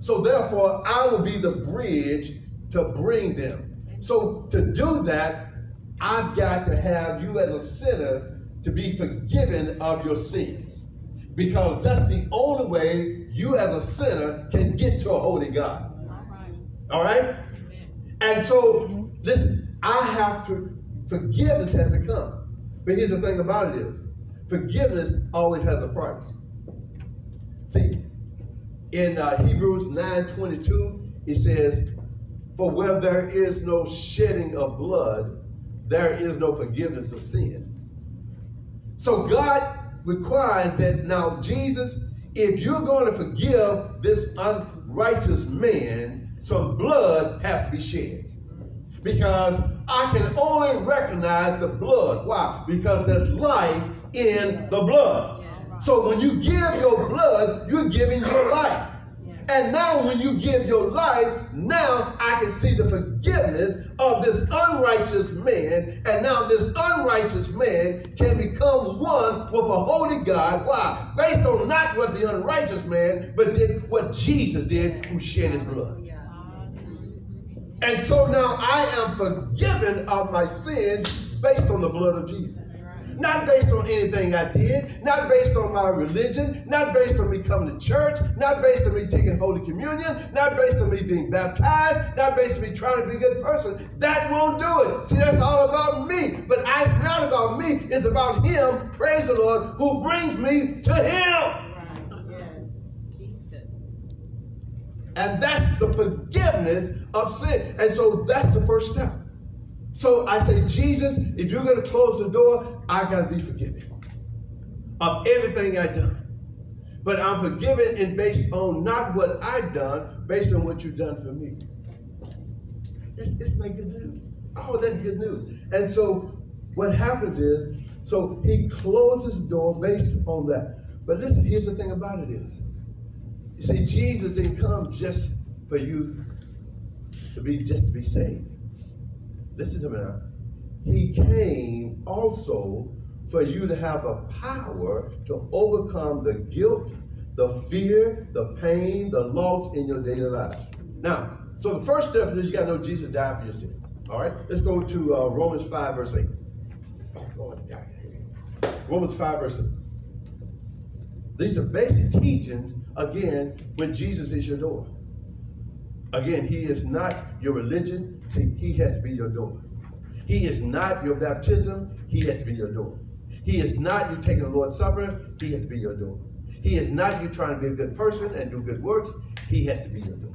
So therefore, I will be the bridge to bring them. So to do that, I've got to have you as a sinner to be forgiven of your sins. Because that's the only way you as a sinner can get to a holy God. All right? And so, listen, I have to forgiveness has to come. But here's the thing about it is, forgiveness always has a price. See, in uh, Hebrews 9:22, it says, "For where there is no shedding of blood, there is no forgiveness of sin." So God requires that now, Jesus, if you're going to forgive this unrighteous man, some blood has to be shed. Because I can only recognize the blood. Why? Because there's life in the blood. So when you give your blood, you're giving your life. And now when you give your life, now I can see the forgiveness of this unrighteous man. And now this unrighteous man can become one with a holy God. Why? Based on not what the unrighteous man, but did what Jesus did who shed his blood. And so now I am forgiven of my sins based on the blood of Jesus. Not based on anything I did, not based on my religion, not based on me coming to church, not based on me taking Holy Communion, not based on me being baptized, not based on me trying to be a good person. That won't do it. See, that's all about me. But it's not about me, it's about Him, praise the Lord, who brings me to Him. And that's the forgiveness of sin. And so that's the first step. So I say, Jesus, if you're going to close the door, I got to be forgiven of everything I've done. But I'm forgiven and based on not what I've done, based on what you've done for me. It's, it's good news. Oh, that's good news. And so what happens is, so he closes the door based on that. But listen, here's the thing about it is, you see, Jesus didn't come just for you to be just to be saved. Listen to me now. He came also for you to have the power to overcome the guilt, the fear, the pain, the loss in your daily life. Now, so the first step is you got to know Jesus died for your sin. All right, let's go to uh, Romans 5, verse 8. Romans 5, verse 8. These are basic teachings, again, when Jesus is your door. Again, he is not your religion, he has to be your door. He is not your baptism, he has to be your door. He is not you taking the Lord's Supper, he has to be your door. He is not you trying to be a good person and do good works, he has to be your door.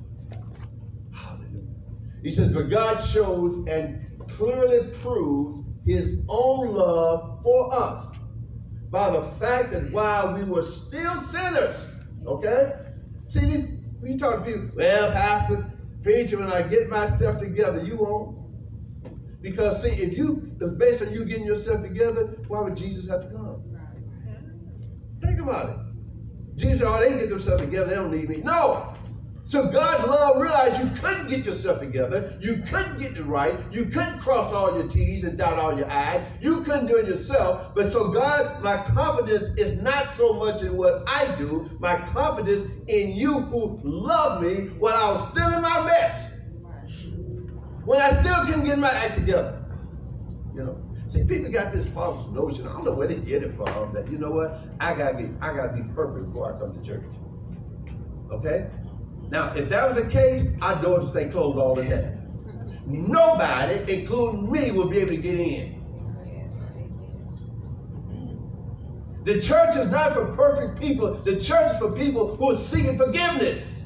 Hallelujah. He says, but God shows and clearly proves his own love for us by the fact that while we were still sinners, okay? See, these, you talk to people, well, Pastor, preacher, when I get myself together, you won't. Because see, if you, it's based on you getting yourself together, why would Jesus have to come? Think about it. Jesus, oh, they get themselves together, they don't need me. No! So God love realized you couldn't get yourself together. You couldn't get it right. You couldn't cross all your T's and dot all your I's. You couldn't do it yourself. But so God, my confidence is not so much in what I do. My confidence in you who love me when I was still in my mess. When I still couldn't get my act together. You know. See, people got this false notion. I don't know where they get it from. That you know what? I gotta be, I gotta be perfect before I come to church. Okay? Now, if that was the case, our doors would stay closed all the time. Nobody, including me, will be able to get in. The church is not for perfect people. The church is for people who are seeking forgiveness.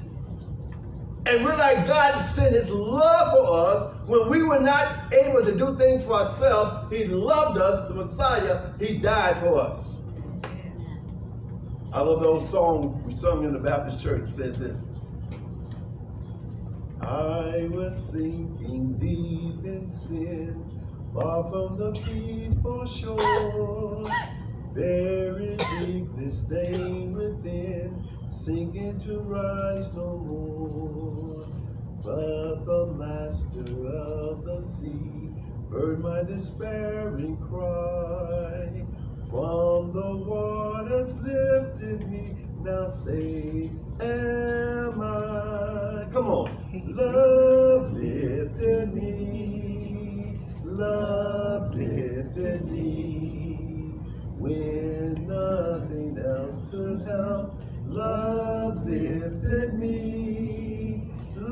And we're like God sent his love for us when we were not able to do things for ourselves. He loved us, the Messiah. He died for us. I love those songs we sung in the Baptist church. It says this. I was sinking deep in sin, far from the peaceful shore. Buried deeply stained within, sinking to rise no more. But the master of the sea heard my despairing cry. From the waters lifted me, now say, am I? Come on. Love lifted me, love lifted me, when nothing else could help. Love lifted me,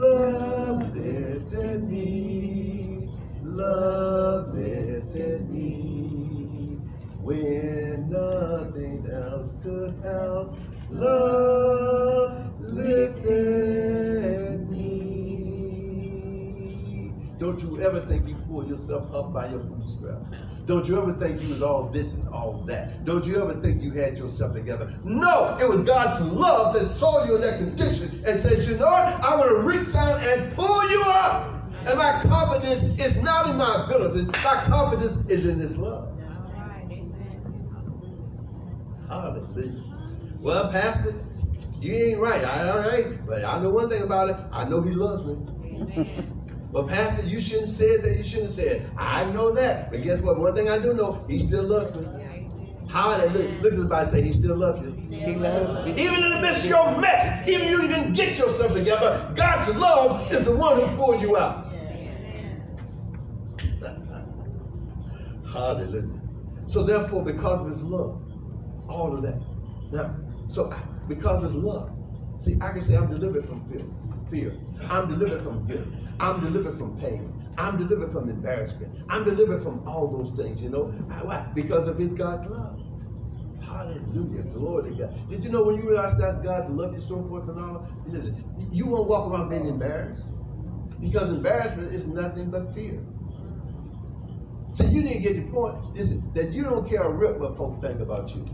Love it in me, love it in me. When nothing else could help, love lifted me. Don't you ever think you pull yourself up by your bootstraps. Don't you ever think you was all this and all that. Don't you ever think you had yourself together. No, it was God's love that saw you in that condition and says, you know what? I'm going to reach down and pull you up. And my confidence is not in my abilities. My confidence is in this love. Hallelujah. Well, Pastor, you ain't right. I, all right. But I know one thing about it. I know He loves me. But Pastor, you shouldn't say it that you shouldn't say it. I know that. But guess what? One thing I do know, He still loves me. Hallelujah. Look at the Bible say He still loves you. He loves you. Even in the midst of your mess, even you can get yourself together, God's love is the one who pulls you out. [laughs] Hallelujah. So therefore, because of his love, all of that. Now, so because of his love, see, I can say I'm delivered from fear. Fear. I'm delivered from guilt. I'm delivered from pain. I'm delivered from embarrassment. I'm delivered from all those things, you know. Why? Because of his God's love. Hallelujah. Glory to God. Did you know when you realize that's God's love you so forth and all, you won't walk around being embarrassed. Because embarrassment is nothing but fear. See, you didn't get the point. Listen, that you don't care a rip what folks think about you.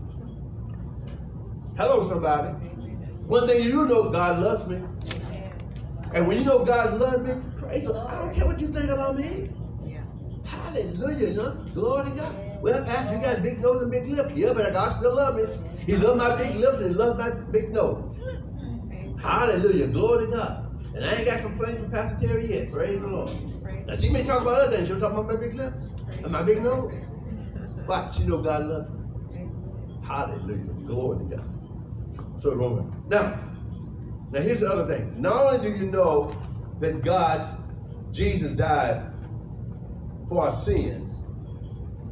Hello, somebody. One thing you do know, God loves me. And when you know God loves me, praise Him. I don't care what you think about me. Yeah. Hallelujah, know? Glory to God. Well, Pastor, you got big nose and big lips. Yeah, but God still love me. He love my big lips and he love my big nose. Hallelujah. Glory to God. And I ain't got complaints from Pastor Terry yet. Praise the Lord. Now she may talk about other things. She'll talk about my big lips and my big nose. But she know God loves me. Hallelujah. Glory to God. So Roman. Now, now here's the other thing. Not only do you know that God, Jesus died for our sins,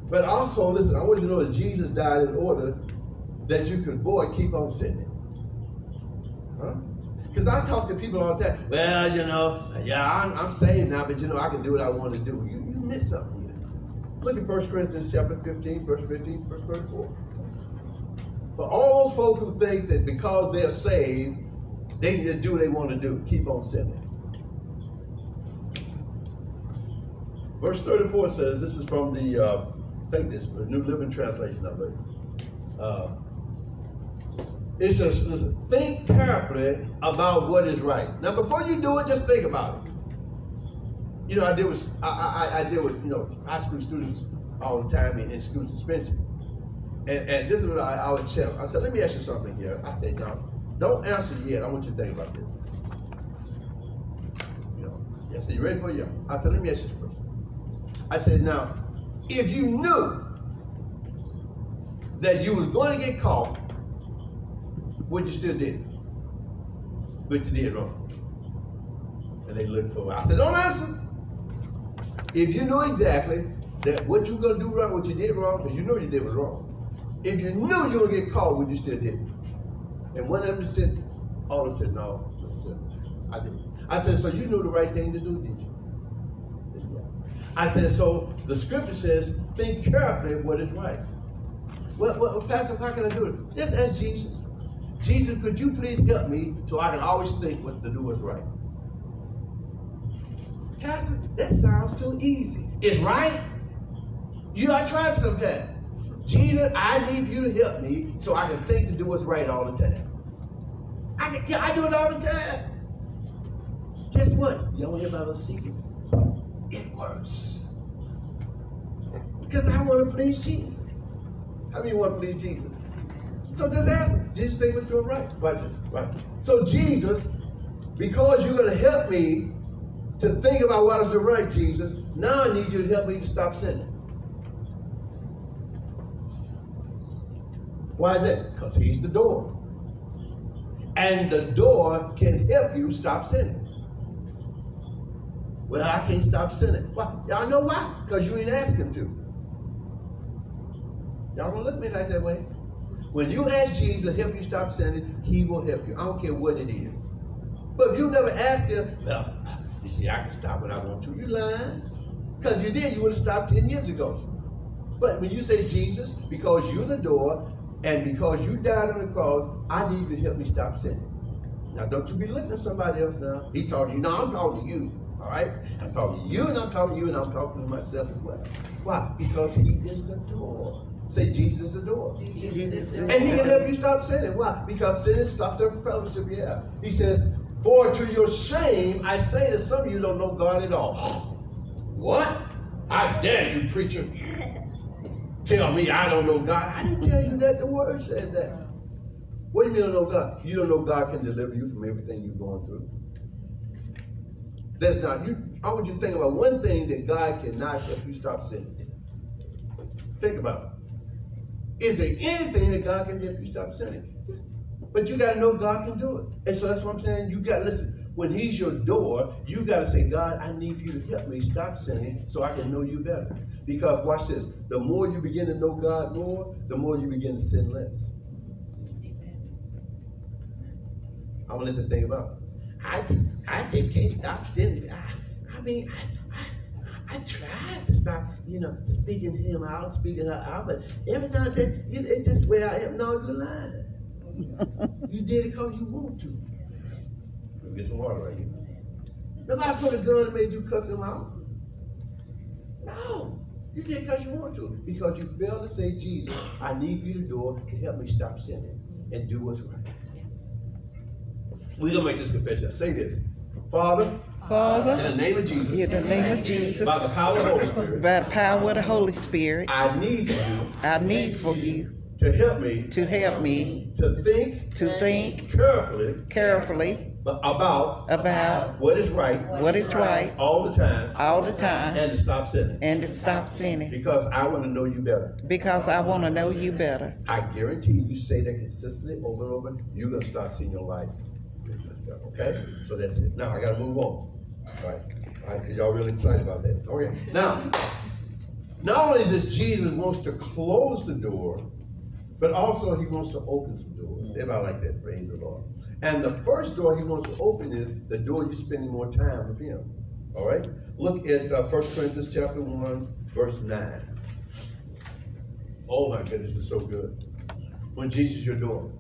but also, listen, I want you to know that Jesus died in order that you could avoid keep on sinning. Huh? Because I talk to people all the time. Well, you know, yeah, I'm, I'm saved now, but you know, I can do what I want to do. You, you miss something here. Look at 1 Corinthians chapter 15, verse 15, verse 34. For all those folk who think that because they're saved, they can just do what they want to do, keep on sinning. Verse 34 says, this is from the, uh, I think this, the New Living Translation, I believe. Uh, it says, think carefully about what is right. Now, before you do it, just think about it. You know, I deal with, I, I, I deal with, you know, high school students all the time in, in school suspension. And, and this is what I, I would tell. I said, let me ask you something here. I said, now, don't answer yet. I want you to think about this. You know, yeah, so you ready for you? I said, let me ask you. I said, now, if you knew that you was going to get caught, would you still did it? But you did wrong. And they looked for a. I said, don't answer. If you know exactly that what you're going to do wrong, what you did wrong, because you know you did was wrong. If you knew you were going to get caught, would you still did it? And one of them said, all of them said, no, I didn't. I said, so you knew the right thing to do, did you? He said, yeah. I said, so the scripture says, think carefully what is right. Well, well, Pastor, how can I do it? Just ask Jesus. Jesus, could you please help me so I can always think what to do is right? Pastor, that sounds too easy. It's right. You I tried sometime. Jesus, I need you to help me so I can think to do what's right all the time. I can, yeah, I do it all the time. Guess what? You don't hear about a secret. It works. Because I want to please Jesus. How many want to please Jesus? So just ask him. Jesus think what's doing right. Right. Right. So Jesus, because you're going to help me to think about what is right, Jesus, now I need you to help me to stop sinning. Why is that? Because he's the door. And the door can help you stop sinning. Well, I can't stop sinning. Why? Y'all know why? Because you ain't asked him to. Y'all don't look at me like that way. When you ask Jesus to help you stop sinning, he will help you. I don't care what it is. But if you never ask him, well, you see, I can stop when I want to. You lying. Because you did, you would have stopped 10 years ago. But when you say Jesus, because you're the door, And because you died on the cross, I need you to help me stop sinning. Now, don't you be looking at somebody else now. He talking to you. No, I'm talking to you. All right? I'm talking to you, and I'm talking to you, and I'm talking to myself as well. Why? Because he is the door. Say, Jesus is the door. Jesus is And he can help you stop sinning. Why? Because sin has stopped every fellowship you have. He says, For to your shame, I say that some of you don't know God at all. [gasps] what? I dare you, preacher. [laughs] Tell me I don't know God. I didn't tell you that. The word says that. What do you mean you don't know God? You don't know God can deliver you from everything you're going through. That's not you. I want you to think about one thing that God cannot help you stop sinning. Think about it. Is there anything that God can help you stop sinning? But you got to know God can do it. And so that's what I'm saying. You got to listen. When He's your door, you got to say, God, I need you to help me stop sinning so I can know you better. Because watch this. The more you begin to know God more, the more you begin to sin less. I'm gonna let you think about it. I just, I just can't stop sinning. I, I mean, I, I, I tried to stop, you know, speaking him out, speaking her out, but every time I say, you, it's just where I am. No, you're lying. [laughs] you did it because you want to. Go get some water right here. Nobody put a gun and made you cuss him out. No. You did it because you want to. Because you failed to say, Jesus, I need you to do it to help me stop sinning and do what's right. We're gonna make this confession. Say this. Father, Father, in the name of Jesus, in the name of Jesus, by the power of the Holy Spirit, by the power of the Holy Spirit, I need you I need for you to help me to help me to think to think carefully carefully about about what is right what is right all the time all the time and to stop sinning. and to stop sinning Because I want to know you better. because I want to know you better. I guarantee you say that consistently over and over, you're gonna start seeing your life. Okay? So that's it. Now I gotta move on. All right. 'cause y'all really excited about that. Okay. Now, not only does Jesus wants to close the door, but also he wants to open some doors. Everybody like that, praise the Lord. And the first door he wants to open is the door you're spending more time with him. All right? Look at uh, 1 Corinthians chapter 1, verse 9. Oh my goodness, it's so good. When Jesus your door.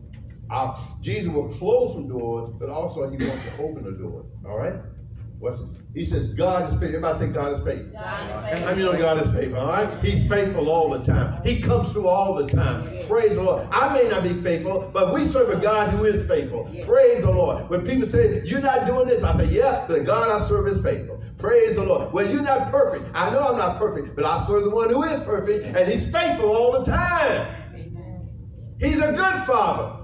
Jesus will close some doors, but also he wants to open the door. All right? This. He says, God is faithful. Everybody say God is faithful. I mean, you know God is faithful, all right? He's faithful all the time. He comes through all the time. Praise the Lord. I may not be faithful, but we serve a God who is faithful. Praise the Lord. When people say, you're not doing this, I say, yeah, but the God I serve is faithful. Praise the Lord. Well, you're not perfect. I know I'm not perfect, but I serve the one who is perfect, and he's faithful all the time. He's a good father.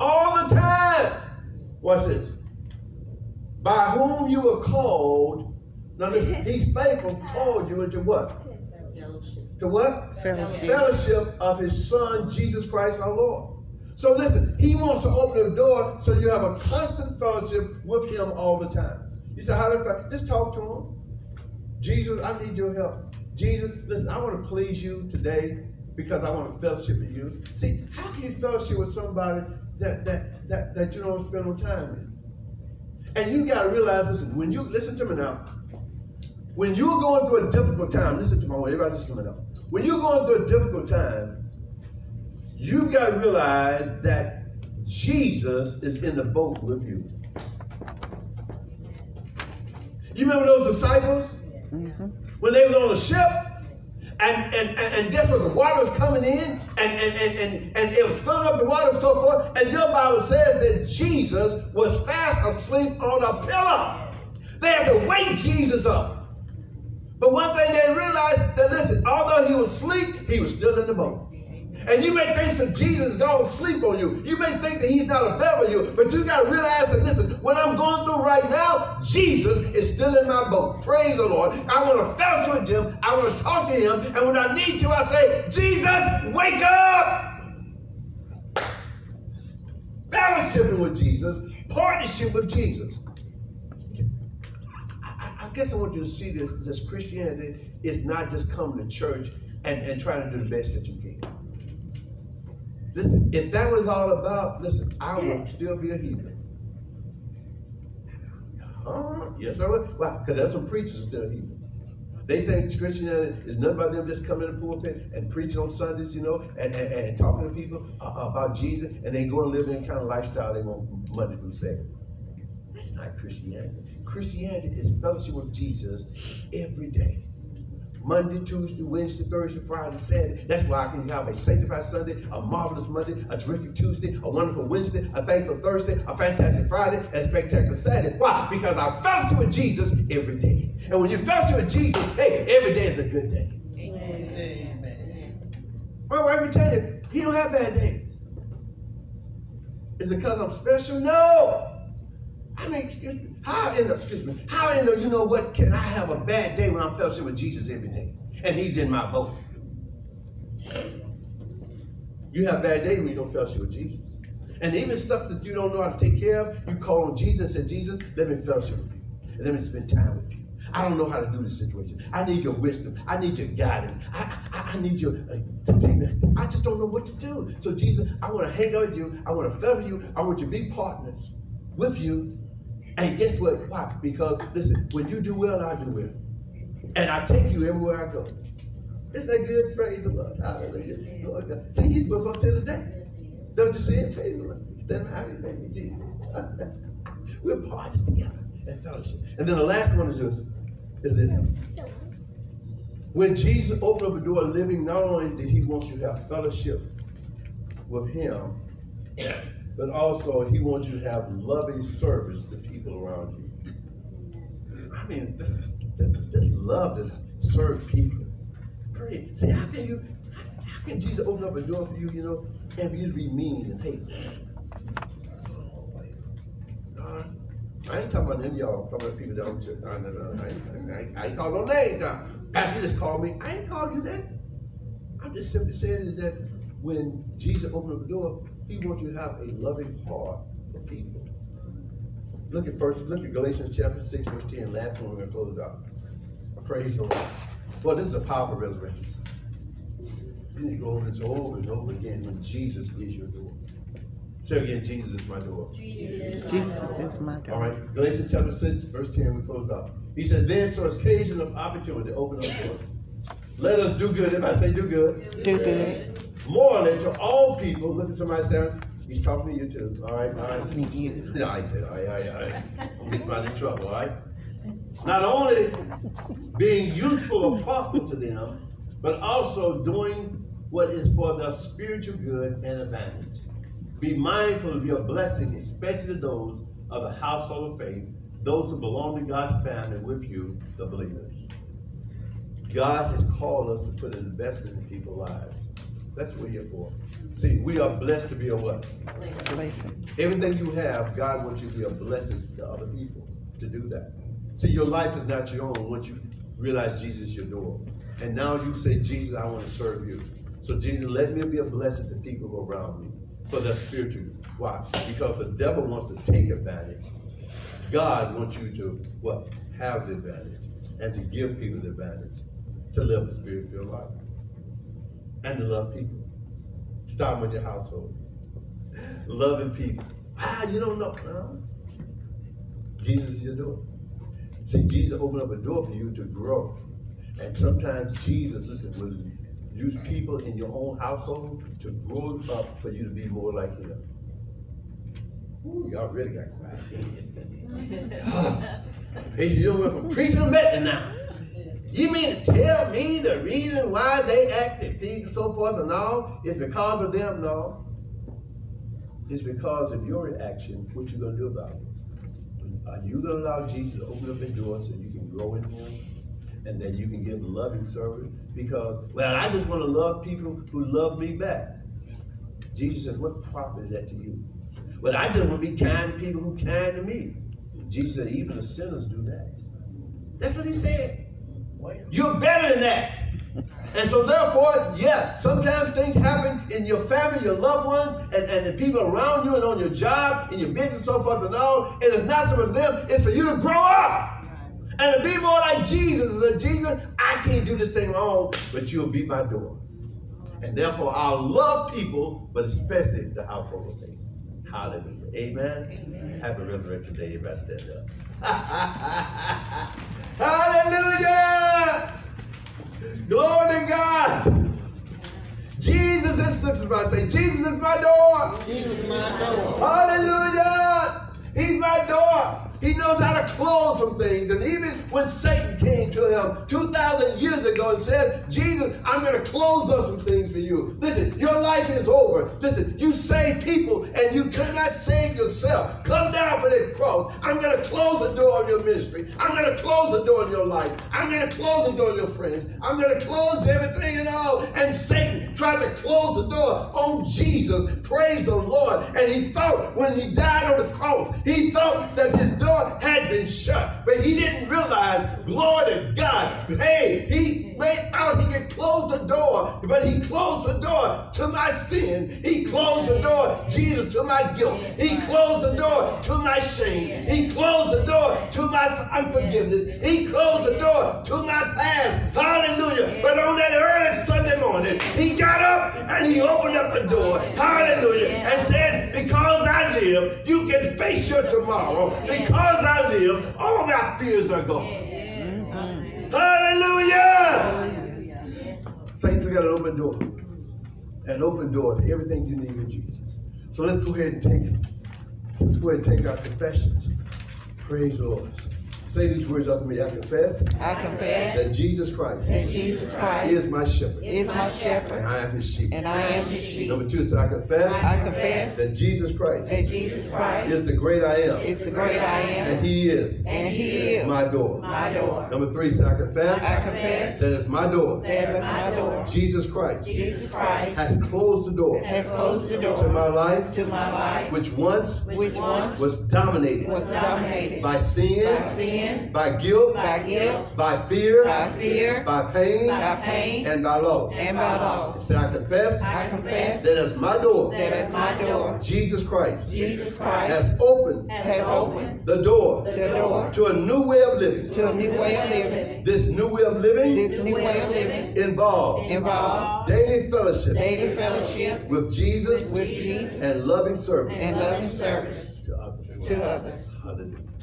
All the time. Watch this. By whom you were called. Now listen, [laughs] he's faithful, called you into what? To what? Fellowship. Fellowship of his son, Jesus Christ our Lord. So listen, he wants to open the door so you have a constant fellowship with him all the time. You say, how do I? Just talk to him. Jesus, I need your help. Jesus, listen, I want to please you today because I want to fellowship with you. See, how can you fellowship with somebody that that that, that you don't spend no time with? And you got to realize, listen, when you listen to me now, when you're going through a difficult time, listen to my word, everybody listen to me now. When you're going through a difficult time, you've got to realize that Jesus is in the boat with you. You remember those disciples? Mhm. when they was on the ship, and and, and, guess what? The water was coming in, and, and, and, and, and it was filling up the water and so forth. And your Bible says that Jesus was fast asleep on a pillow. They had to wake Jesus up. But one thing they realized that listen, although he was asleep, he was still in the boat. And you may think that Jesus is going to sleep on you. You may think that he's not to you. But you got to realize that, listen, what I'm going through right now, Jesus is still in my boat. Praise the Lord. I want to fellowship with him. I want to talk to him. And when I need to, I say, Jesus, wake up! Fellowshipping with Jesus, partnership with Jesus. I, I- I guess I want you to see this, this Christianity is not just coming to church and, and trying to do the best that you can. Listen, if that was all about, listen, I would still be a heathen. Huh? Yes, I would. Why? Because there's some preachers who still heathen. They think Christianity is nothing about them just coming to the pulpit and preaching on Sundays, you know, and, and, and talking to people uh, about Jesus, and they go and live in kind of lifestyle they want Monday through Saturday. That's not Christianity. Christianity is fellowship with Jesus every day. Monday, Tuesday, Wednesday, Thursday, Friday, Saturday. That's why I can have a sanctified Sunday, a marvelous Monday, a terrific Tuesday, a wonderful Wednesday, a thankful Thursday, a fantastic Friday, and a spectacular Saturday. Why? Because I fellowship with Jesus every day. And when you fellowship with Jesus, hey, every day is a good day. My wife will tell you, he don't have bad days. Is it because I'm special? No. I mean, excuse me, how in the, excuse me, how in the, you know what, can I have a bad day when I'm fellowship with Jesus every day? And he's in my boat. You have bad days when you don't fellowship with Jesus. And even stuff that you don't know how to take care of, you call on Jesus and say, Jesus, let me fellowship with you. And let me spend time with you. I don't know how to do this situation. I need your wisdom. I need your guidance. I, I, I need your uh. I just don't know what to do. So Jesus, I want to hang out with you. I want to fellowship you. I want to be partners with you. And guess what? Why? Because listen, when you do well, I do well. And I take you everywhere I go. Isn't that good? Praise the Lord. Hallelujah. Lord God. See, he's with us here today. Don't you see it? Praise the Lord. Stand out in of Jesus. [laughs] We're partners together and fellowship. And then the last one is this. Is this. When Jesus opened up a door of living, not only did he want you to have fellowship with him, but also he wants you to have loving service to people around you. I mean, this, this, this love to serve people. Pray. See, how can you, how can Jesus open up a door for you, you know, and for you to be mean and hateful? Uh, I ain't talking about them y'all, talking about people that don't church. I, I, ain't- I, I ain't call no names now. You just called me. I ain't called you that. I'm just simply saying is that when Jesus opened up the door, he wants you to have a loving heart for people. Look at first, look at Galatians chapter 6, verse 10. Last one we're gonna close out. Praise the Lord. Well, this is a powerful resurrection. You need to go over this over and over again when Jesus is your door. Say again, Jesus is my door. Jesus is my door. All right, Galatians chapter 6, verse 10, we closed out. He said, Then so it's occasion of opportunity to open up doors. Let us do good. Everybody say do good. Do good. Morally to all people. Look at somebody saying, He's talking to you too. All right, all right. Talking to you. Yeah, I said, all right, all right, all right. Don't get somebody in trouble, all right? [laughs] Not only being useful or profitable to them, but also doing what is for their spiritual good and advantage. Be mindful of your blessing, especially those of the household of faith, those who belong to God's family with you, the believers. God has called us to put an investment in people's lives. That's what we're here for. See, we are blessed to be a what? Blessing. Everything you have, God wants you to be a blessing to other people to do that. See, your life is not your own once you realize Jesus is your door. And now you say, Jesus, I want to serve you. So Jesus, let me be a blessing to people around me for their spiritual. Why? Because the devil wants to take advantage. God wants you to what? Have the advantage and to give people the advantage to live a spirit-filled life and to love people. Start with your household loving people. Ah, you don't know. No. Jesus is your door. See, Jesus opened up a door for you to grow. And sometimes Jesus, listen, will use people in your own household to grow up for you to be more like him. Ooh, y'all really got quiet. [laughs] Hey, you went from preaching to betting now. You mean to tell me the reason why they act and think and so forth and all is because of them? No. It's because of your reaction. What you gonna do about it? Are you gonna allow Jesus to open up the door so you can grow in Him, and that you can give loving service? Because well, I just want to love people who love me back. Jesus says, what profit is that to you? Well, I just want to be kind to people who kind to me. Jesus said, even the sinners do that. That's what He said. You're better than that. And so therefore, yeah, sometimes things happen in your family, your loved ones, and, and the people around you and on your job, in your business, so forth and all. And It is not so much them, it's for you to grow up. And to be more like Jesus. And say, Jesus, I can't do this thing wrong, but you'll be my door. And therefore, I'll love people, but especially the household of faith. Hallelujah. Amen. Happy Resurrection Day. You better stand up. Hallelujah. Glory to God. Jesus is, is I say, Jesus is my door. Jesus, my door. Hallelujah. He's my door. He knows how to close some things. And even when Satan came to him 2,000 years ago and said, Jesus, I'm going to close up some things for you. Listen, your life is over. Listen, you save people and you cannot save yourself. Come down for that cross. I'm going to close the door on your ministry. I'm going to close the door on your life. I'm going to close the door on your friends. I'm going to close everything and all. And Satan tried to close the door on Jesus. Praise the Lord. And he thought when he died on the cross, he thought that his door had been shut. But he didn't realize, glory to God. Hey, he made out he could close the door, but he closed the door to my sin. He closed the door, Jesus, to my guilt. He closed the door to my shame. He closed the door to my unforgiveness. He closed the door to my past. Hallelujah. But on that early Sunday morning, he got up and he opened up the door. Hallelujah. And said, Because I live, you can face your tomorrow. Because I live, all my fears are gone. Hallelujah. Saints, we got an open door. An open door to everything you need in Jesus. So let's go ahead and take, it. let's go ahead and take our confessions. Praise the Lord. Say these words after me. I confess I confess that Jesus Christ that Jesus Christ is my shepherd. is my shepherd. And I am his sheep. and I am his sheep. Number two, so I confess I confess that Jesus Christ that Jesus Christ is the great I am. is the great I am. And he is and he is my door. my door. Number three, so I confess I confess that it's my door. that is my door. Jesus Christ Jesus Christ has closed the door has closed the door to my life, to my life, which once which once was dominated was dominated by sin, by sin, by guilt, by guilt, by fear, by fear, by pain, by pain, and by loss. and by loss. So I confess I confess that as my door, that is my door. Jesus Christ Jesus Christ has opened has opened the door the door to a new way of living. to a new way of living. This new way of living This new way of living involves involves daily fellowship daily fellowship with Jesus with Jesus and loving service and loving service to others. to others. Hallelujah.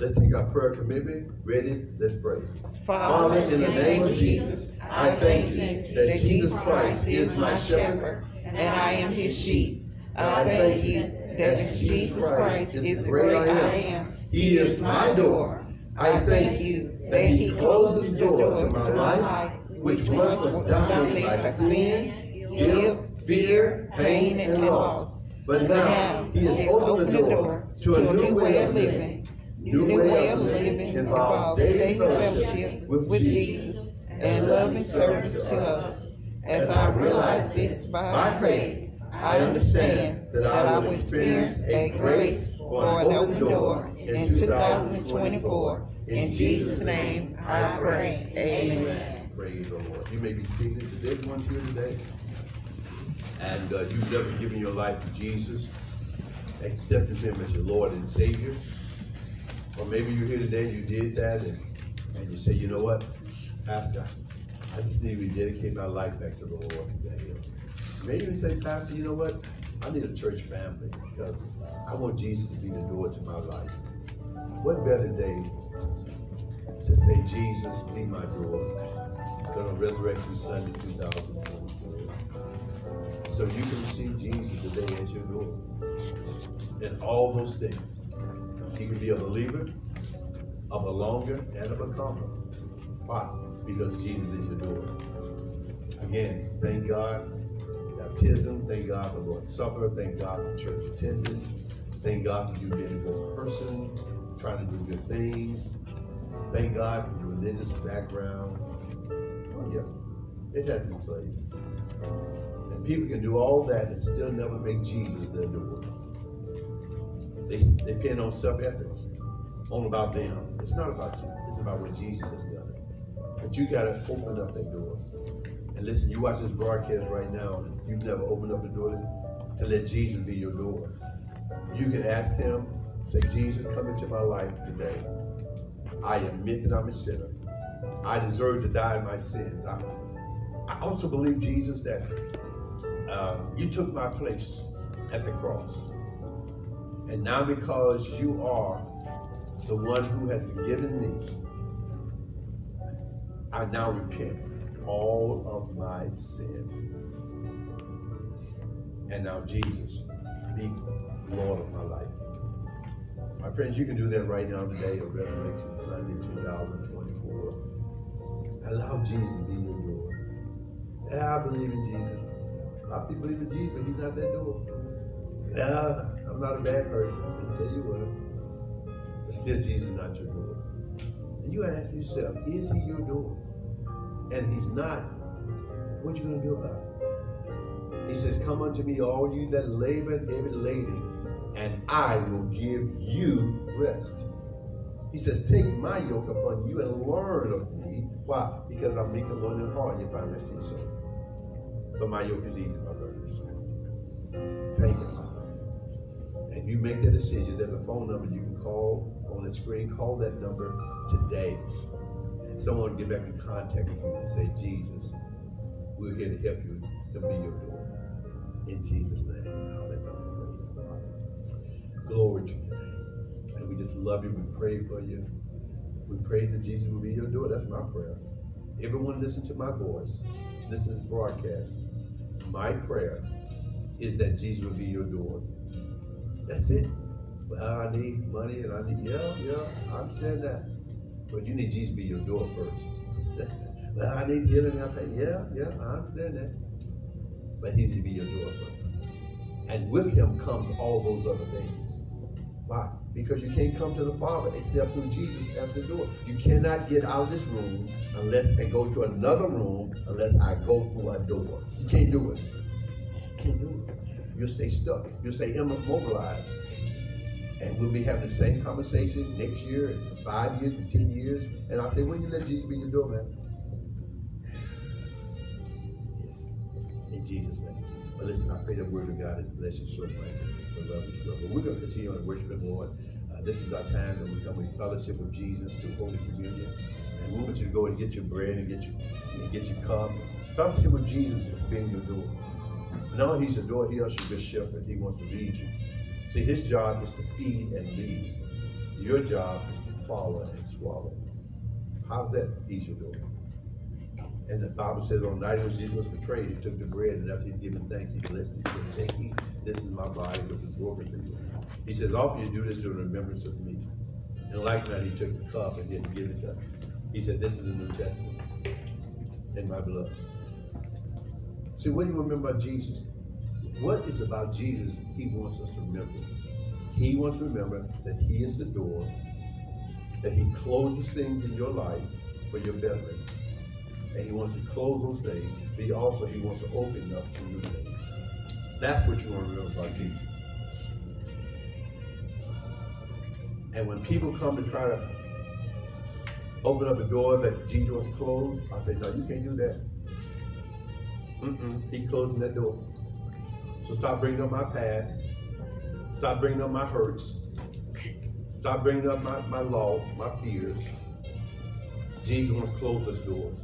Let's take our prayer commitment. Ready? Let's pray. Father, in the name of Jesus, I thank you that Jesus Christ is my shepherd and I am his sheep. I thank you that Jesus Christ is the great I am. He is my door. I thank you that he closes the door to my life, which once was dominated by sin, guilt, fear, pain, and loss. But But now He has opened the door to a new way of living. New way of living involves daily fellowship with Jesus and loving service to others. As I realize this by faith, I understand that I will experience a grace for an open door in 2024. In Jesus' name, I pray. Amen. Praise the Lord. You may be seated. There's one here today. And uh, you've never given your life to Jesus, accepted him as your Lord and Savior. Or maybe you're here today, you did that, and, and you say, you know what, Pastor, I just need to rededicate my life back to the Lord today. You may even say, Pastor, you know what, I need a church family because I want Jesus to be the door to my life. What better day to say, Jesus, be my door than on Resurrection Sunday 2024. So you can receive Jesus today as your door. And all those things. You can be a believer, of a belonger, and a becomer. Why? Because Jesus is your door. Again, thank God. Baptism, thank God for Lord's Supper, thank God for church attendance, thank God for you being a good person, trying to do good things. Thank God for your religious background. Oh, yeah, it has its place. And people can do all that and still never make Jesus their door. They, they depend on self-ethics, all about them. It's not about you. It's about what Jesus has done. But you gotta open up that door. And listen, you watch this broadcast right now, and you've never opened up the door to, to let Jesus be your door. You can ask him, say, Jesus, come into my life today. I admit that I'm a sinner. I deserve to die in my sins. I, I also believe, Jesus, that uh, you took my place at the cross. And now because you are the one who has forgiven me, I now repent all of my sin. And now Jesus, be Lord of my life. My friends, you can do that right now today on Resurrection Sunday 2024. Allow Jesus to be your Lord. Yeah, I believe in Jesus. A lot of people believe in Jesus, but he's not that door. Yeah, I'm not a bad person. I didn't say you were. But still, Jesus is not your door. And you ask yourself, is he your door? And he's not, what are you going to do about it? He says, Come unto me, all you that labor and heavy laden, and I will give you rest. He says, Take my yoke upon you and learn of me. Why? Because I'm meek and lowly in heart, and you find rest to your soul. But my yoke is easy, my burden is light. Thank you. And you make that decision. There's a phone number you can call on the screen. Call that number today. And someone will get back in contact with you and say, Jesus, we're here to help you to be your door. In Jesus' name. Hallelujah. Glory to name. And we just love you. We pray for you. We pray that Jesus will be your door. That's my prayer. Everyone listen to my voice. Listen to this broadcast. My prayer is that Jesus will be your door. That's it. Well, I need money and I need, yeah, yeah, I understand that. But you need Jesus to be your door first. [laughs] well, I need healing. I pay. Yeah, yeah, I understand that. But he's to be your door first. And with him comes all those other things. Why? Because you can't come to the Father except through Jesus as the door. You cannot get out of this room unless and go to another room unless I go through a door. You can't do it. You can't do it. You'll stay stuck. You'll stay immobilized. And we'll be having the same conversation next year, five years, in ten years. And I'll say, when you let Jesus be your doorman? In Jesus' name. But listen, I pray the word of God is blessed so much. The love we're going to continue on worshiping the Lord. Uh, this is our time that we come in fellowship with Jesus through Holy Communion. And we want you to go and get your bread and get your, and get your cup. Fellowship with Jesus is being your door. No, he's the door. He also good shepherd. He wants to lead you. See, his job is to feed and lead. Your job is to follow and swallow. How's that? Your door. And the Bible says on the night when Jesus was betrayed, he took the bread and after he'd given thanks, he blessed it. He said, Take. This is my body, which is broken for you. He says, Often you do this the remembrance of me. And like that, he took the cup and didn't give it to him. He said, This is the New Testament in my blood. See, when you remember about Jesus, what is about Jesus he wants us to remember? He wants to remember that he is the door, that he closes things in your life for your betterment. And he wants to close those things, but he also he wants to open up some new things. That's what you want to remember about Jesus. And when people come to try to open up a door that Jesus to I say, no, you can't do that. Mm-mm, he closing that door. So stop bringing up my past. Stop bringing up my hurts. Stop bringing up my, my loss, my fears. Jesus wants to close those doors.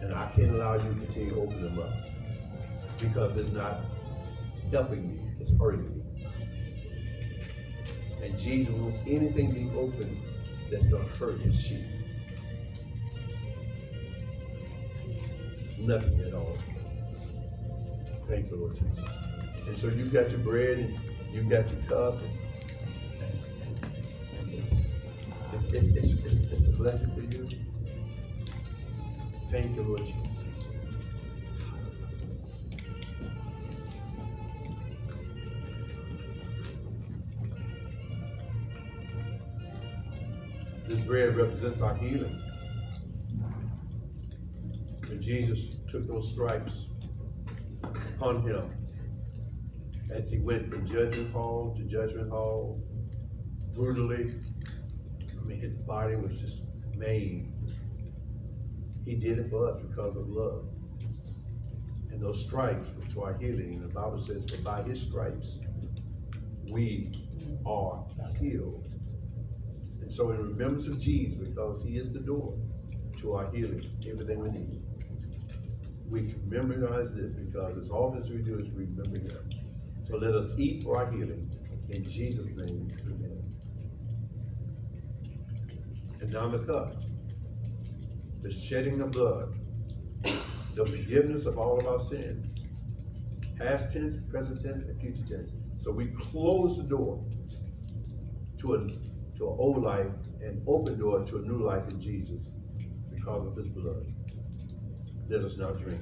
And I can't allow you to continue to open them up. Because it's not helping me, it's hurting me. And Jesus wants anything be open that's going to hurt his sheep. Nothing at all. Thank you, Lord Jesus. And so you've got your bread and you've got your cup. It's, it's, it's, it's, it's a blessing for you. Thank you, Lord Jesus. This bread represents our healing. And Jesus took those stripes upon him as he went from judgment hall to judgment hall, brutally. I mean, his body was just made. He did it for us because of love. And those stripes was for our healing. And the Bible says, that by his stripes, we are healed. And so in remembrance of Jesus, because he is the door to our healing, everything we need, we can memorize this because as often as we do is remember him. So let us eat for our healing In Jesus' name, amen. And now the cup, the shedding of blood, the forgiveness of all of our sins, past tense, present tense, and future tense. So we close the door to a to an old life and open door to a new life in Jesus because of his blood. Let us now drink.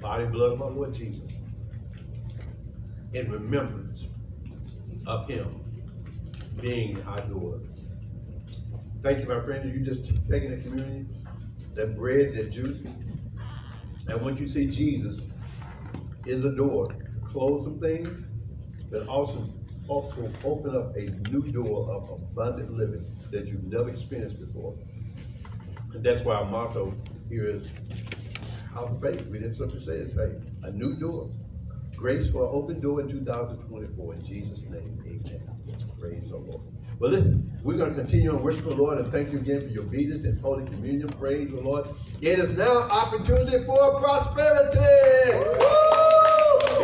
Body blood of my Lord Jesus. In remembrance of him being our door. Thank you, my friend. You just taking the communion, that bread, that juice. And once you see Jesus is a door, close some things, but also also open up a new door of abundant living that you've never experienced before. And that's why our motto here is of faith. We didn't simply say it's faith. A new door. Grace for an open door in 2024. In Jesus' name, amen. Praise the Lord. Well, listen, we're going to continue on worshiping the Lord and thank you again for your obedience and Holy Communion. Praise the Lord. It is now opportunity for prosperity. Woo!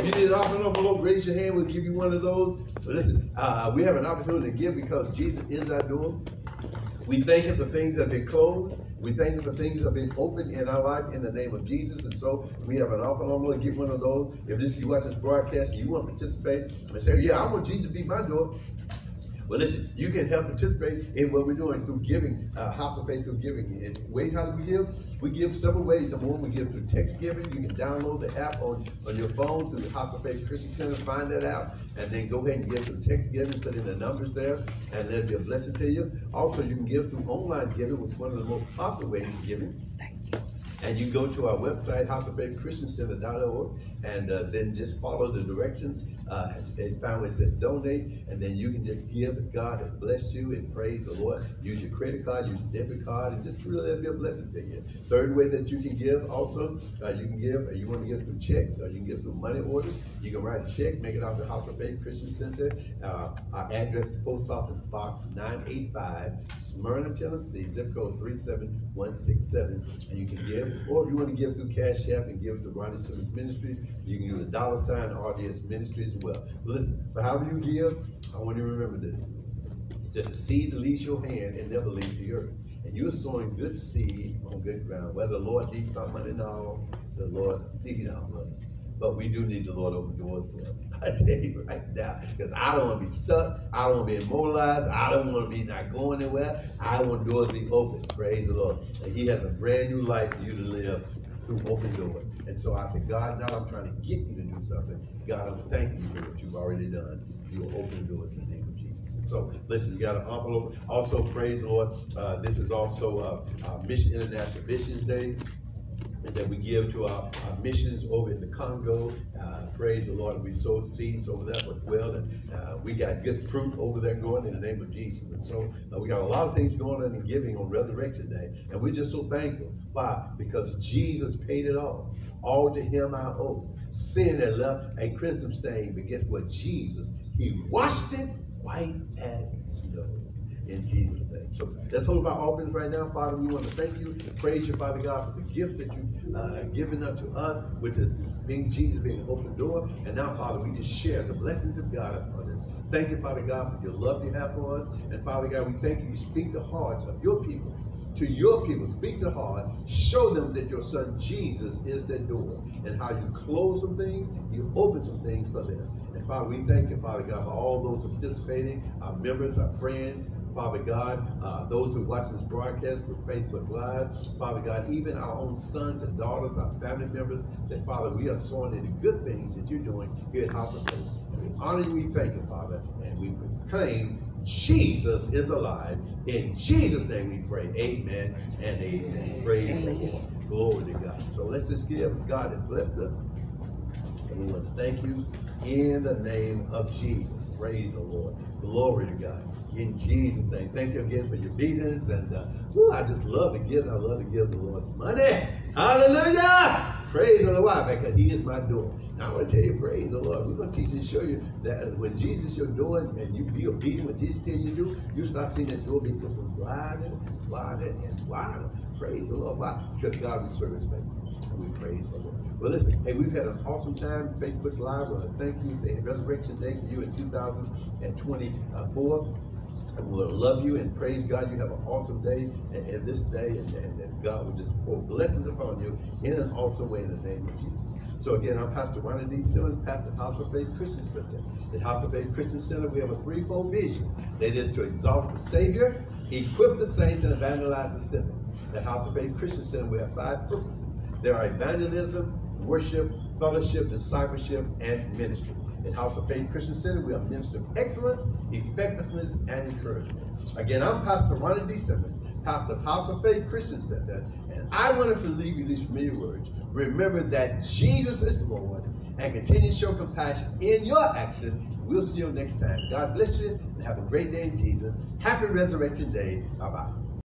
You need an offering envelope, raise your hand. We'll give you one of those. So listen, uh, we have an opportunity to give because Jesus is our door. We thank him for things that have been closed. We thank him for things that have been opened in our life in the name of Jesus. And so we have an offering envelope. Get one of those. If this you watch this broadcast you want to participate and say, yeah, I want Jesus to be my door. Well, listen, you can help participate in what we're doing through giving, uh, House of Faith through giving. And way how do we give? We give several ways. Number one, we give through text giving. You can download the app on, on your phone through the House of Faith Christian Center, find that out, and then go ahead and give through text giving, put in the numbers there, and that'll be a blessing to you. Also, you can give through online giving, which is one of the most popular ways of giving. And you go to our website, houseoffaithchristiancenter.org, and uh, then just follow the directions. Uh, and find where it says donate, and then you can just give as God has blessed you and praise the Lord. Use your credit card, use your debit card, and just truly let it be a blessing to you. Third way that you can give also, uh, you can give, or you want to give through checks, or you can give through money orders. You can write a check, make it out to House of Faith Christian Center. Uh, our address is Post Office Box 985, Smyrna, Tennessee, zip code 37167, and you can give. Or if you want to give through Cash App and give to Ronnie Simmons Ministries, you can use a dollar sign RDS Ministries as well. Listen, but however you give, I want you to remember this. He said the seed leaves your hand and never leaves the earth. And you're sowing good seed on good ground. Whether the Lord needs our money now, the Lord needs our money. But we do need the Lord open doors for us. I tell you right now, because I don't want to be stuck. I don't want to be immobilized. I don't want to be not going anywhere. I want doors to be open. Praise the Lord. And He has a brand new life for you to live through open doors. And so I said, God, now I'm trying to get you to do something. God, I'm thanking you for what you've already done. You will open doors in the name of Jesus. And so, listen, you got an envelope. Also, praise the Lord. Uh, this is also uh, uh, Mission International Missions Day and that we give to our, our missions over in the Congo. Uh, praise the Lord. We sow seeds over there as well. And uh, we got good fruit over there going in the name of Jesus. And so uh, we got a lot of things going on in giving on Resurrection Day. And we're just so thankful. Why? Because Jesus paid it all. All to him I owe. Sin and left a crimson stain. But guess what? Jesus, he washed it white as snow in Jesus' name. So let's hold our offerings right now. Father, we want to thank you, praise you, Father God, for the gift that you've uh, given unto us, which is being Jesus being an open door. And now, Father, we just share the blessings of God upon us. Thank you, Father God, for your love you have for us. And Father God, we thank you. You speak the hearts of your people to your people. Speak to heart. Show them that your son Jesus is their door. And how you close some things, you open some things for them. And Father, we thank you, Father God, for all those participating, our members, our friends, Father God, uh, those who watch this broadcast through Facebook Live, Father God, even our own sons and daughters, our family members, that Father, we are sowing in the good things that you're doing here at House of Faith. And we honor you, we thank you, Father, and we proclaim Jesus is alive. In Jesus' name we pray. Amen and amen. Praise the Lord. Glory to God. So let's just give. God has blessed us. And we want to thank you in the name of Jesus. Praise the Lord. Glory to God. In Jesus' name. Thank you again for your beatings. And uh, whew, I just love to give. I love to give the Lord's money. Hallelujah. Praise the Lord. Because he is my door. Now I want to tell you, praise the Lord. We're going to teach and show you that when Jesus your door and you be obedient what Jesus tell you to do, you start seeing that door become wider, and wider, and wider. praise the Lord. Why? Because God is service faithful. And we praise the Lord. Well, listen, hey, we've had an awesome time. Facebook Live. To thank you. Say Resurrection Day for you in 2024. We'll love you and praise God. You have an awesome day and, and this day, and, and, and God will just pour blessings upon you in an awesome way in the name of Jesus. So again, I'm Pastor Ronnie D. Simmons, pastor House of Faith Christian Center. At House of Faith Christian Center, we have a threefold vision. That is to exalt the Savior, equip the saints, and evangelize the sinner. At House of Faith Christian Center, we have five purposes. There are evangelism, worship, fellowship, discipleship, and ministry. In House of Faith Christian Center, we are minister of excellence, effectiveness, and encouragement. Again, I'm Pastor Ronnie D. Simmons, pastor of House of Faith Christian Center, and I wanted to leave you these familiar words. Remember that Jesus is Lord, and continue to show compassion in your action. We'll see you next time. God bless you, and have a great day in Jesus. Happy Resurrection Day. Bye-bye.